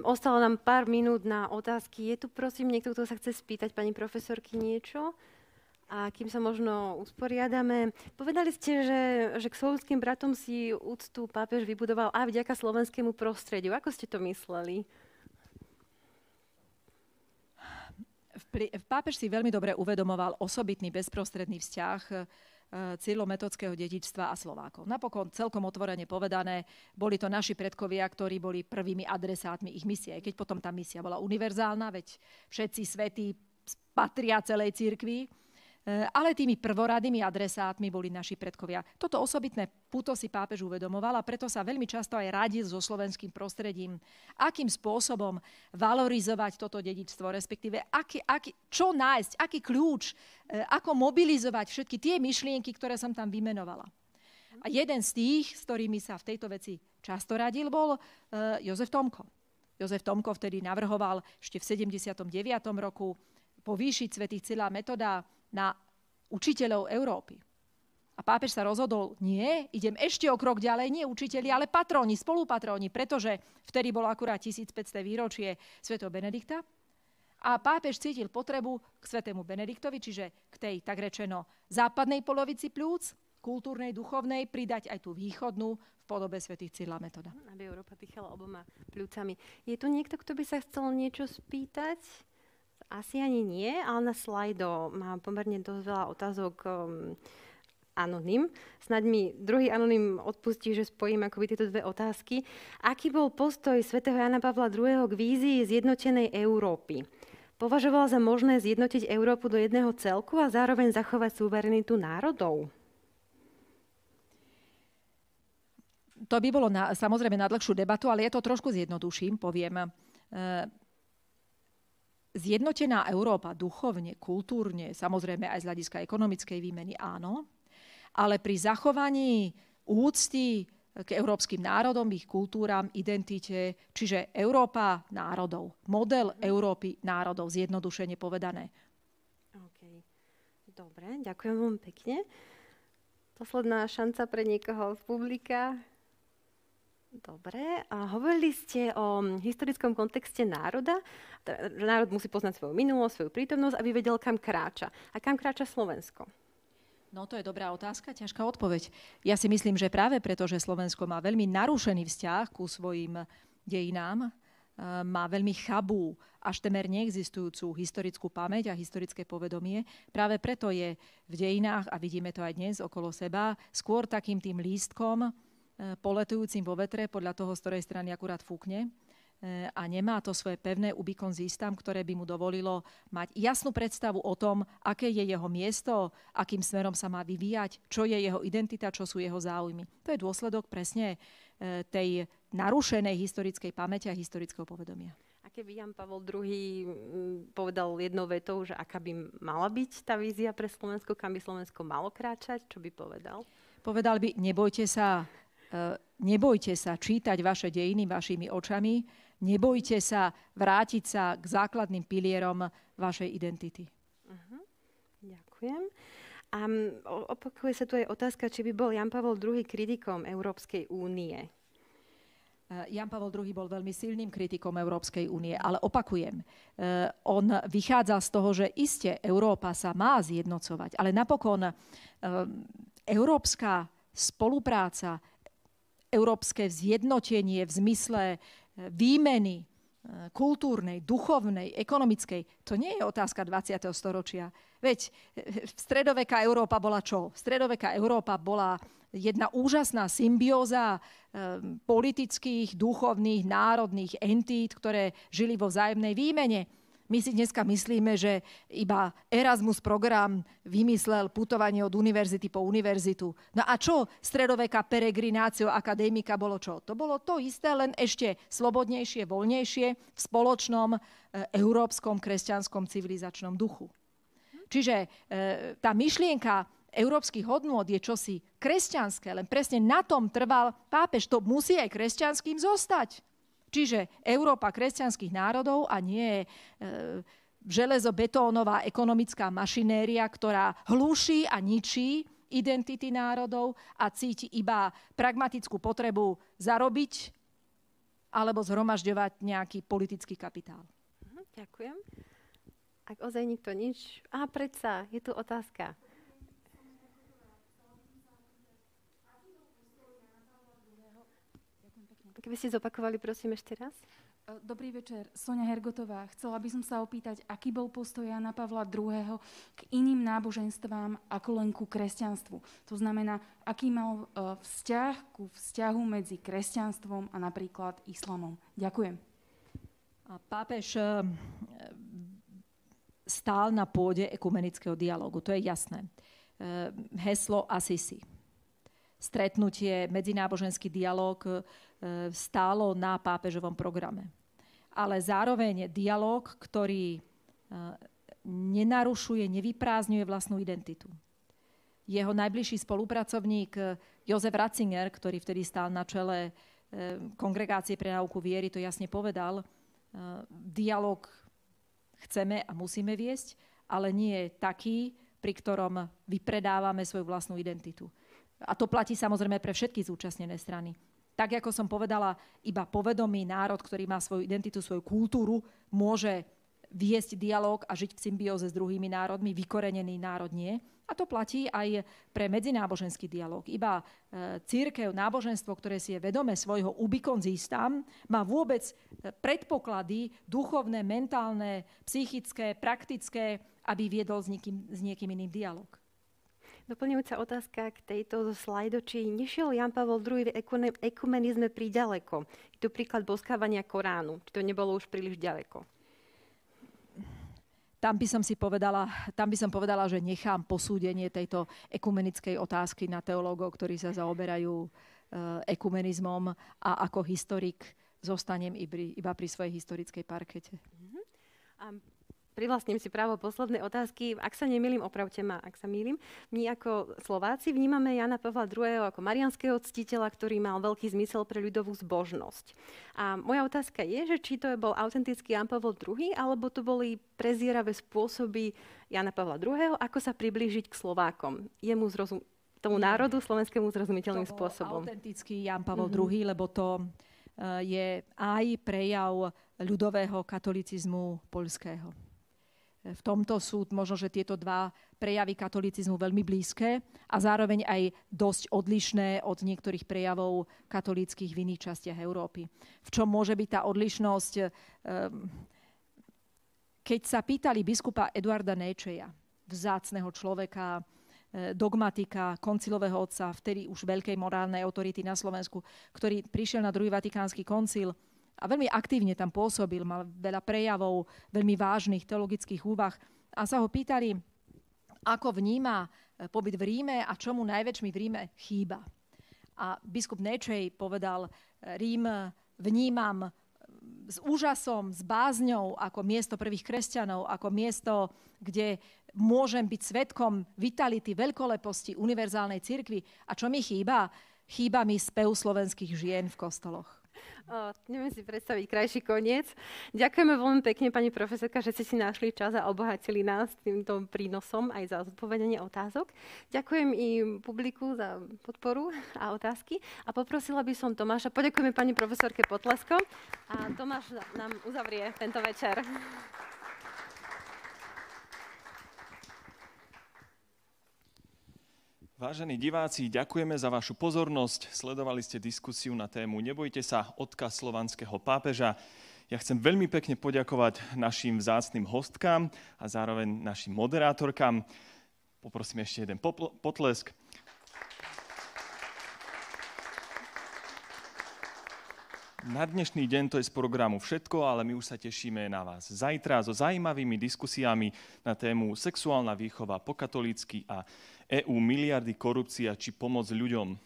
Ostalo nám pár minút na otázky. Je tu prosím niekto, kto sa chce spýtať pani profesorky niečo? A kým sa možno usporiadame. Povedali ste, že, že k slovenským bratom si úctu pápež vybudoval aj vďaka slovenskému prostrediu. Ako ste to mysleli? Pápež si veľmi dobre uvedomoval osobitný bezprostredný vzťah e, cieľometodského dedičstva a Slovákov. Napokon celkom otvorene povedané, boli to naši predkovia, ktorí boli prvými adresátmi ich misie, keď potom tá misia bola univerzálna, veď všetci svetí patria celej cirkvi ale tými prvoradými adresátmi boli naši predkovia. Toto osobitné puto si pápež uvedomoval a preto sa veľmi často aj radil so slovenským prostredím, akým spôsobom valorizovať toto dedičstvo, respektíve aký, aký, čo nájsť, aký kľúč, e, ako mobilizovať všetky tie myšlienky, ktoré som tam vymenovala. A jeden z tých, s ktorými sa v tejto veci často radil, bol e, Jozef Tomko. Jozef Tomko vtedy navrhoval ešte v 79. roku povýšiť svetých celá metoda na učiteľov Európy. A pápež sa rozhodol, nie, idem ešte o krok ďalej, nie učiteľi, ale patróni, spolupatróni, pretože vtedy bolo akurát 1500 výročie svätého Benedikta. A pápež cítil potrebu k svetému Benediktovi, čiže k tej, tak rečeno, západnej polovici plúc, kultúrnej, duchovnej, pridať aj tú východnú v podobe svätých Cyrila Metoda. Aby Európa dýchala oboma pľúcami. Je tu niekto, kto by sa chcel niečo spýtať? Asi ani nie, ale na slajdo mám pomerne dosť veľa otázok um, anonym. Snaď mi druhý anonym odpustí, že spojím akoby tieto dve otázky. Aký bol postoj svätého Jana Pavla II. k vízii zjednotenej Európy? Považoval za možné zjednotiť Európu do jedného celku a zároveň zachovať suverenitu národov? To by bolo na, samozrejme na dlhšiu debatu, ale je to trošku zjednoduším, poviem. E, Zjednotená Európa duchovne, kultúrne, samozrejme aj z hľadiska ekonomickej výmeny áno, ale pri zachovaní úcty k európskym národom, ich kultúram, identite, čiže Európa národov, model Európy národov, zjednodušene povedané. Okay. Dobre, ďakujem vám pekne. Posledná šanca pre niekoho z publika. Dobre, a hovorili ste o historickom kontexte národa. Národ musí poznať svoju minulosť, svoju prítomnosť, aby vedel, kam kráča. A kam kráča Slovensko? No to je dobrá otázka, ťažká odpoveď. Ja si myslím, že práve preto, že Slovensko má veľmi narušený vzťah ku svojim dejinám, e, má veľmi chabú, až temer neexistujúcu historickú pamäť a historické povedomie. Práve preto je v dejinách, a vidíme to aj dnes okolo seba, skôr takým tým lístkom, poletujúcim vo vetre podľa toho, z ktorej strany akurát fúkne e, a nemá to svoje pevné ubikon zístam, ktoré by mu dovolilo mať jasnú predstavu o tom, aké je jeho miesto, akým smerom sa má vyvíjať, čo je jeho identita, čo sú jeho záujmy. To je dôsledok presne e, tej narušenej historickej pamäte a historického povedomia. A keby Jan Pavel II povedal jednou vetou, že aká by mala byť tá vízia pre Slovensko, kam by Slovensko malo kráčať, čo by povedal? Povedal by, nebojte sa E, nebojte sa čítať vaše dejiny vašimi očami, nebojte sa vrátiť sa k základným pilierom vašej identity. Uh-huh. Ďakujem. A opakuje sa tu aj otázka, či by bol Jan Pavel II kritikom Európskej únie. E, Jan Pavel II bol veľmi silným kritikom Európskej únie, ale opakujem, e, on vychádza z toho, že iste Európa sa má zjednocovať, ale napokon európska spolupráca, európske zjednotenie v zmysle e, výmeny e, kultúrnej, duchovnej, ekonomickej, to nie je otázka 20. storočia. Veď e, stredoveká Európa bola čo? Stredoveká Európa bola jedna úžasná symbióza politických, duchovných, národných entít, ktoré žili vo vzájomnej výmene. My si dneska myslíme, že iba Erasmus program vymyslel putovanie od univerzity po univerzitu. No a čo stredoveká peregrinácio akadémika bolo čo? To bolo to isté, len ešte slobodnejšie, voľnejšie v spoločnom e, európskom kresťanskom civilizačnom duchu. Čiže e, tá myšlienka európskych hodnôt je čosi kresťanské, len presne na tom trval pápež. To musí aj kresťanským zostať. Čiže Európa kresťanských národov a nie e, železobetónová ekonomická mašinéria, ktorá hluší a ničí identity národov a cíti iba pragmatickú potrebu zarobiť alebo zhromažďovať nejaký politický kapitál. Mhm, ďakujem. Ak ozaj nikto nič... A predsa, je tu otázka. Keby ste zopakovali, prosím, ešte raz. E, dobrý večer, Sonia Hergotová. Chcela by som sa opýtať, aký bol postoj Jana Pavla II. k iným náboženstvám ako len ku kresťanstvu. To znamená, aký mal e, vzťah ku vzťahu medzi kresťanstvom a napríklad islamom. Ďakujem. A pápež e, stál na pôde ekumenického dialogu, to je jasné. Heslo Asisi stretnutie, medzináboženský dialog stálo na pápežovom programe. Ale zároveň dialog, ktorý e, nenarušuje, nevyprázdňuje vlastnú identitu. Jeho najbližší spolupracovník e, Jozef Ratzinger, ktorý vtedy stál na čele kongregácie pre náuku viery, to jasne povedal. Dialog chceme a musíme viesť, ale nie je taký, pri ktorom vypredávame svoju vlastnú identitu. A to platí samozrejme pre všetky zúčastnené strany. Tak, ako som povedala, iba povedomý národ, ktorý má svoju identitu, svoju kultúru, môže viesť dialog a žiť v symbióze s druhými národmi, vykorenený národ nie. A to platí aj pre medzináboženský dialog. Iba e, církev, náboženstvo, ktoré si je vedome svojho ubikonzístam, má vôbec e, predpoklady duchovné, mentálne, psychické, praktické, aby viedol s, niekým, s niekým iným dialog. Doplňujúca otázka k tejto slajdu, či nešiel Jan Pavel II v ekumenizme príďaleko. Je to príklad boskávania Koránu, či to nebolo už príliš ďaleko. Tam by som si povedala, tam by som povedala, že nechám posúdenie tejto ekumenickej otázky na teológov, ktorí sa zaoberajú e, ekumenizmom a ako historik zostanem iba pri svojej historickej parkete. Uh-huh. A privlastním si právo poslednej otázky. Ak sa nemýlim, opravte ma, ak sa mýlim. My ako Slováci vnímame Jana Pavla II. ako marianského ctiteľa, ktorý mal veľký zmysel pre ľudovú zbožnosť. A moja otázka je, že či to bol autentický Jan Pavel II, alebo to boli prezieravé spôsoby Jana Pavla II, ako sa priblížiť k Slovákom. Jemu zrozum- tomu národu slovenskému zrozumiteľným to spôsobom. autentický Jan Pavel mm-hmm. II, lebo to eh, je aj prejav ľudového katolicizmu poľského. V tomto sú možno, že tieto dva prejavy katolicizmu veľmi blízke a zároveň aj dosť odlišné od niektorých prejavov katolíckých v iných častiach Európy. V čom môže byť tá odlišnosť? Ehm, keď sa pýtali biskupa Eduarda Néčeja, vzácného človeka, e, dogmatika, koncilového otca, vtedy už veľkej morálnej autority na Slovensku, ktorý prišiel na druhý vatikánsky koncil, a veľmi aktívne tam pôsobil, mal veľa prejavov, veľmi vážnych teologických úvah a sa ho pýtali, ako vníma e, pobyt v Ríme a čo mu najväčšmi v Ríme chýba. A biskup Nečej povedal, e, Rím vnímam e, s úžasom, s bázňou ako miesto prvých kresťanov, ako miesto, kde môžem byť svetkom vitality, veľkoleposti univerzálnej cirkvi. A čo mi chýba? Chýba mi spev slovenských žien v kostoloch. O, neviem si predstaviť krajší koniec. Ďakujeme veľmi pekne, pani profesorka, že ste si našli čas a obohatili nás týmto prínosom aj za zodpovedanie otázok. Ďakujem i publiku za podporu a otázky. A poprosila by som Tomáša, poďakujeme pani profesorke Potleskom a Tomáš nám uzavrie tento večer. Vážení diváci, ďakujeme za vašu pozornosť. Sledovali ste diskusiu na tému Nebojte sa, odkaz slovanského pápeža. Ja chcem veľmi pekne poďakovať našim vzácným hostkám a zároveň našim moderátorkám. Poprosím ešte jeden potlesk. Na dnešný deň to je z programu všetko, ale my už sa tešíme na vás zajtra so zaujímavými diskusiami na tému sexuálna výchova po katolícky a EU miliardy, korupcia či pomoc ľuďom.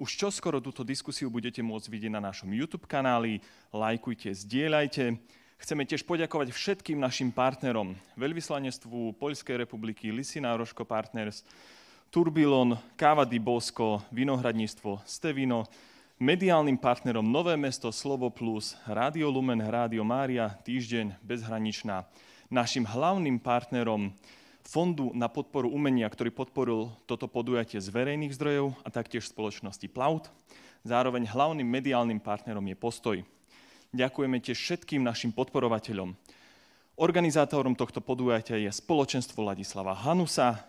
Už čoskoro túto diskusiu budete môcť vidieť na našom YouTube kanáli. Lajkujte, zdieľajte. Chceme tiež poďakovať všetkým našim partnerom. Veľvyslanectvu Poľskej republiky, Lisina Roško Partners, Turbilon, Káva di Bosko, Vinohradníctvo Stevino, mediálnym partnerom Nové mesto, Slovo Plus, Rádio Lumen, Rádio Mária, Týždeň, Bezhraničná, našim hlavným partnerom Fondu na podporu umenia, ktorý podporil toto podujatie z verejných zdrojov a taktiež spoločnosti Plaut. Zároveň hlavným mediálnym partnerom je Postoj. Ďakujeme tiež všetkým našim podporovateľom. Organizátorom tohto podujatia je spoločenstvo Ladislava Hanusa.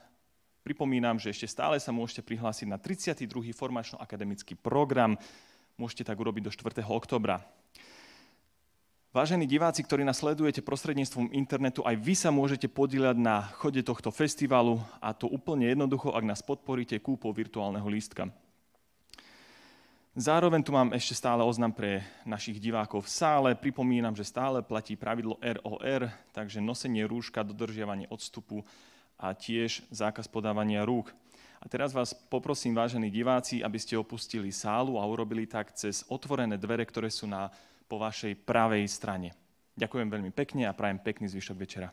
Pripomínam, že ešte stále sa môžete prihlásiť na 32. formačno-akademický program. Môžete tak urobiť do 4. oktobra. Vážení diváci, ktorí nás sledujete prostredníctvom internetu, aj vy sa môžete podieľať na chode tohto festivalu a to úplne jednoducho, ak nás podporíte kúpou virtuálneho lístka. Zároveň tu mám ešte stále oznam pre našich divákov v sále. Pripomínam, že stále platí pravidlo ROR, takže nosenie rúška, dodržiavanie odstupu a tiež zákaz podávania rúk. A teraz vás poprosím, vážení diváci, aby ste opustili sálu a urobili tak cez otvorené dvere, ktoré sú na po vašej pravej strane. Ďakujem veľmi pekne a prajem pekný zvyšok večera.